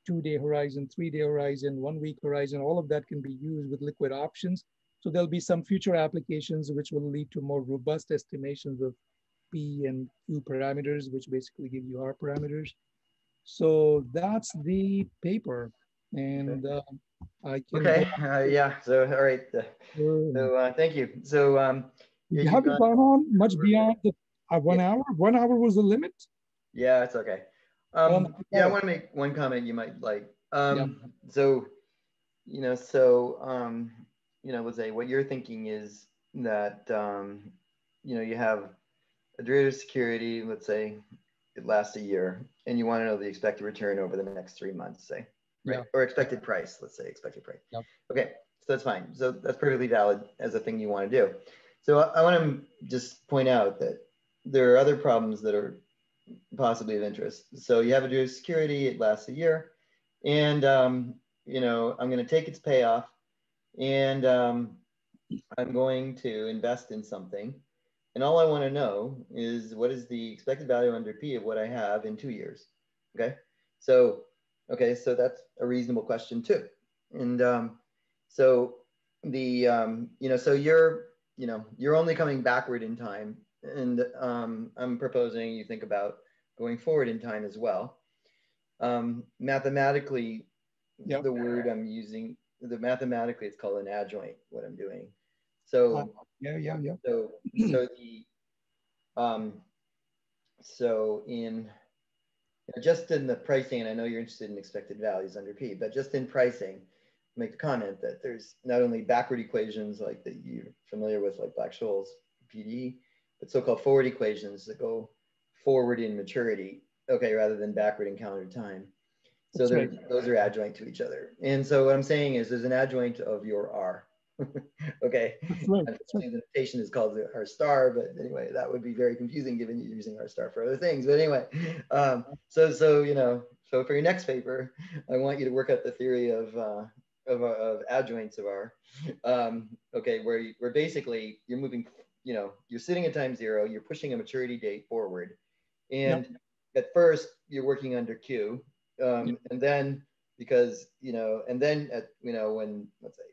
two-day horizon, three-day horizon, one-week horizon, all of that can be used with liquid options. So there'll be some future applications which will lead to more robust estimations of P and Q parameters, which basically give you R parameters. So that's the paper. And uh, I can. Okay. Uh, yeah. So, all right. Uh, so, uh, thank you. So, um, you haven't gone on much beyond the uh, one yeah. hour. One hour was the limit. Yeah, it's okay. Um, um yeah, I want to make one comment you might like. Um, yeah. So, you know, so um, you know, let's say what you're thinking is that um, you know you have a derivative security. Let's say it lasts a year, and you want to know the expected return over the next three months, say, right? Yeah. Or expected price. Let's say expected price. Yep. Okay, so that's fine. So that's perfectly valid as a thing you want to do. So I, I want to just point out that there are other problems that are possibly of interest. So you have a derivative security, it lasts a year, and um, you know I'm going to take its payoff, and um, I'm going to invest in something, and all I want to know is what is the expected value under P of what I have in two years. Okay, so okay, so that's a reasonable question too, and um, so the um, you know so you're you know you're only coming backward in time and um, I'm proposing you think about going forward in time as well. Um, mathematically, yep. the word I'm using, the mathematically it's called an adjoint, what I'm doing. So uh, yeah, yeah, yeah. So so the um, so in just in the pricing, and I know you're interested in expected values under P, but just in pricing, make the comment that there's not only backward equations like that you're familiar with, like Black-Scholes PD, but so-called forward equations that go forward in maturity, okay, rather than backward in calendar time. So right. those are adjoint to each other. And so what I'm saying is there's an adjoint of your R. okay. Right. The notation is called R star, but anyway, that would be very confusing given you're using R star for other things. But anyway, um, so so you know, so for your next paper, I want you to work out the theory of uh, of, of adjoints of R. Um, okay, where you, where basically you're moving you know, you're sitting at time zero, you're pushing a maturity date forward. And yep. at first you're working under Q. Um, yep. And then because, you know, and then at, you know, when let's say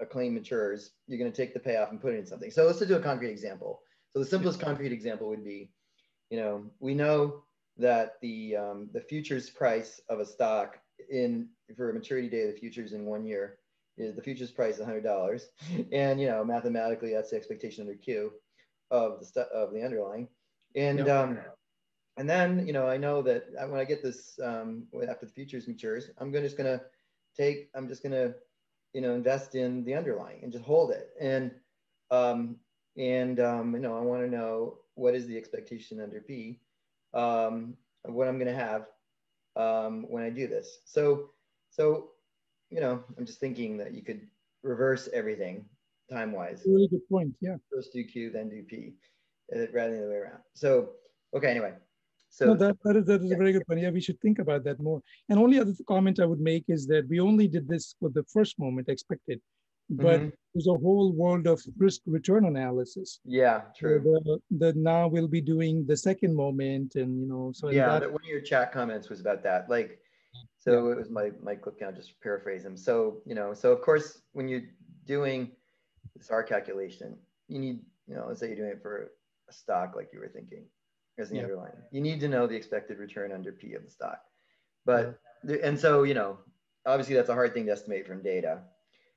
a claim matures, you're going to take the payoff and put it in something. So let's do a concrete example. So the simplest concrete example would be, you know, we know that the um, the futures price of a stock in for a maturity date of the futures in one year is the futures price $100. And, you know, mathematically, that's the expectation under Q of the, stu- of the underlying. And, um, and then, you know, I know that when I get this, um, after the futures matures, I'm gonna, just going to take, I'm just going to, you know, invest in the underlying and just hold it. And, um, and, um, you know, I want to know what is the expectation under P, um, of what I'm going to have um, when I do this. So, so you know, I'm just thinking that you could reverse everything time wise. Really good point. Yeah. First do Q, then do P, uh, rather than the way around. So, okay, anyway. So no, that, that is, that is yeah. a very good point. Yeah, we should think about that more. And only other comment I would make is that we only did this for the first moment expected, but mm-hmm. there's a whole world of risk return analysis. Yeah, true. So the, now we'll be doing the second moment, and you know, so yeah, that, one of your chat comments was about that. Like, so yeah. it was my my clip count, just paraphrase him. So you know, so of course when you're doing this R calculation, you need, you know, let's say you're doing it for a stock like you were thinking as the yeah. underlying. You need to know the expected return under P of the stock. But and so, you know, obviously that's a hard thing to estimate from data.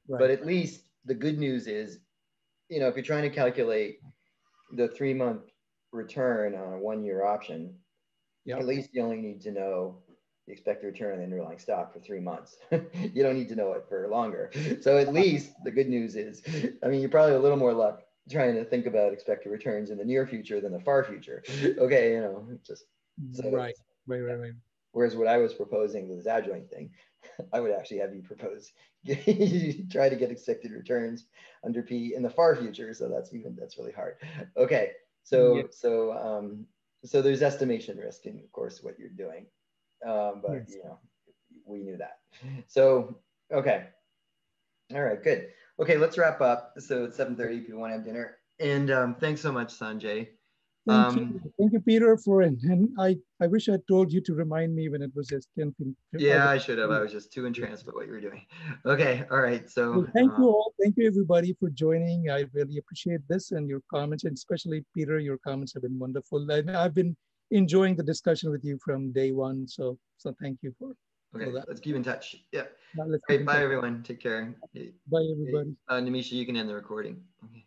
Right. But at least the good news is, you know, if you're trying to calculate the three month return on a one year option, yep. at least you only need to know the expected return on the underlying stock for three months. you don't need to know it for longer. So at least the good news is, I mean, you're probably a little more luck trying to think about expected returns in the near future than the far future. Okay, you know, just so right, right, right, right. Whereas what I was proposing with this adjoint thing, I would actually have you propose try to get expected returns under P in the far future. So that's even that's really hard. Okay, So yeah. so um, so there's estimation risk in, of course, what you're doing. Um, but yes. you know, we knew that. So okay, all right, good. Okay, let's wrap up. So it's 7:30. If you want to have dinner, and um, thanks so much, Sanjay. Thank um, you, thank you, Peter, for and, and I I wish I told you to remind me when it was just 10. Yeah, I should have. I was just too entranced with what you were doing. Okay, all right. So well, thank uh, you all. Thank you everybody for joining. I really appreciate this and your comments, and especially Peter, your comments have been wonderful. I, I've been enjoying the discussion with you from day one. So so thank you for. Okay, let's keep in touch. Yeah. Right, bye, everyone. Take care. Bye, everybody. Uh, Namisha, you can end the recording. Okay.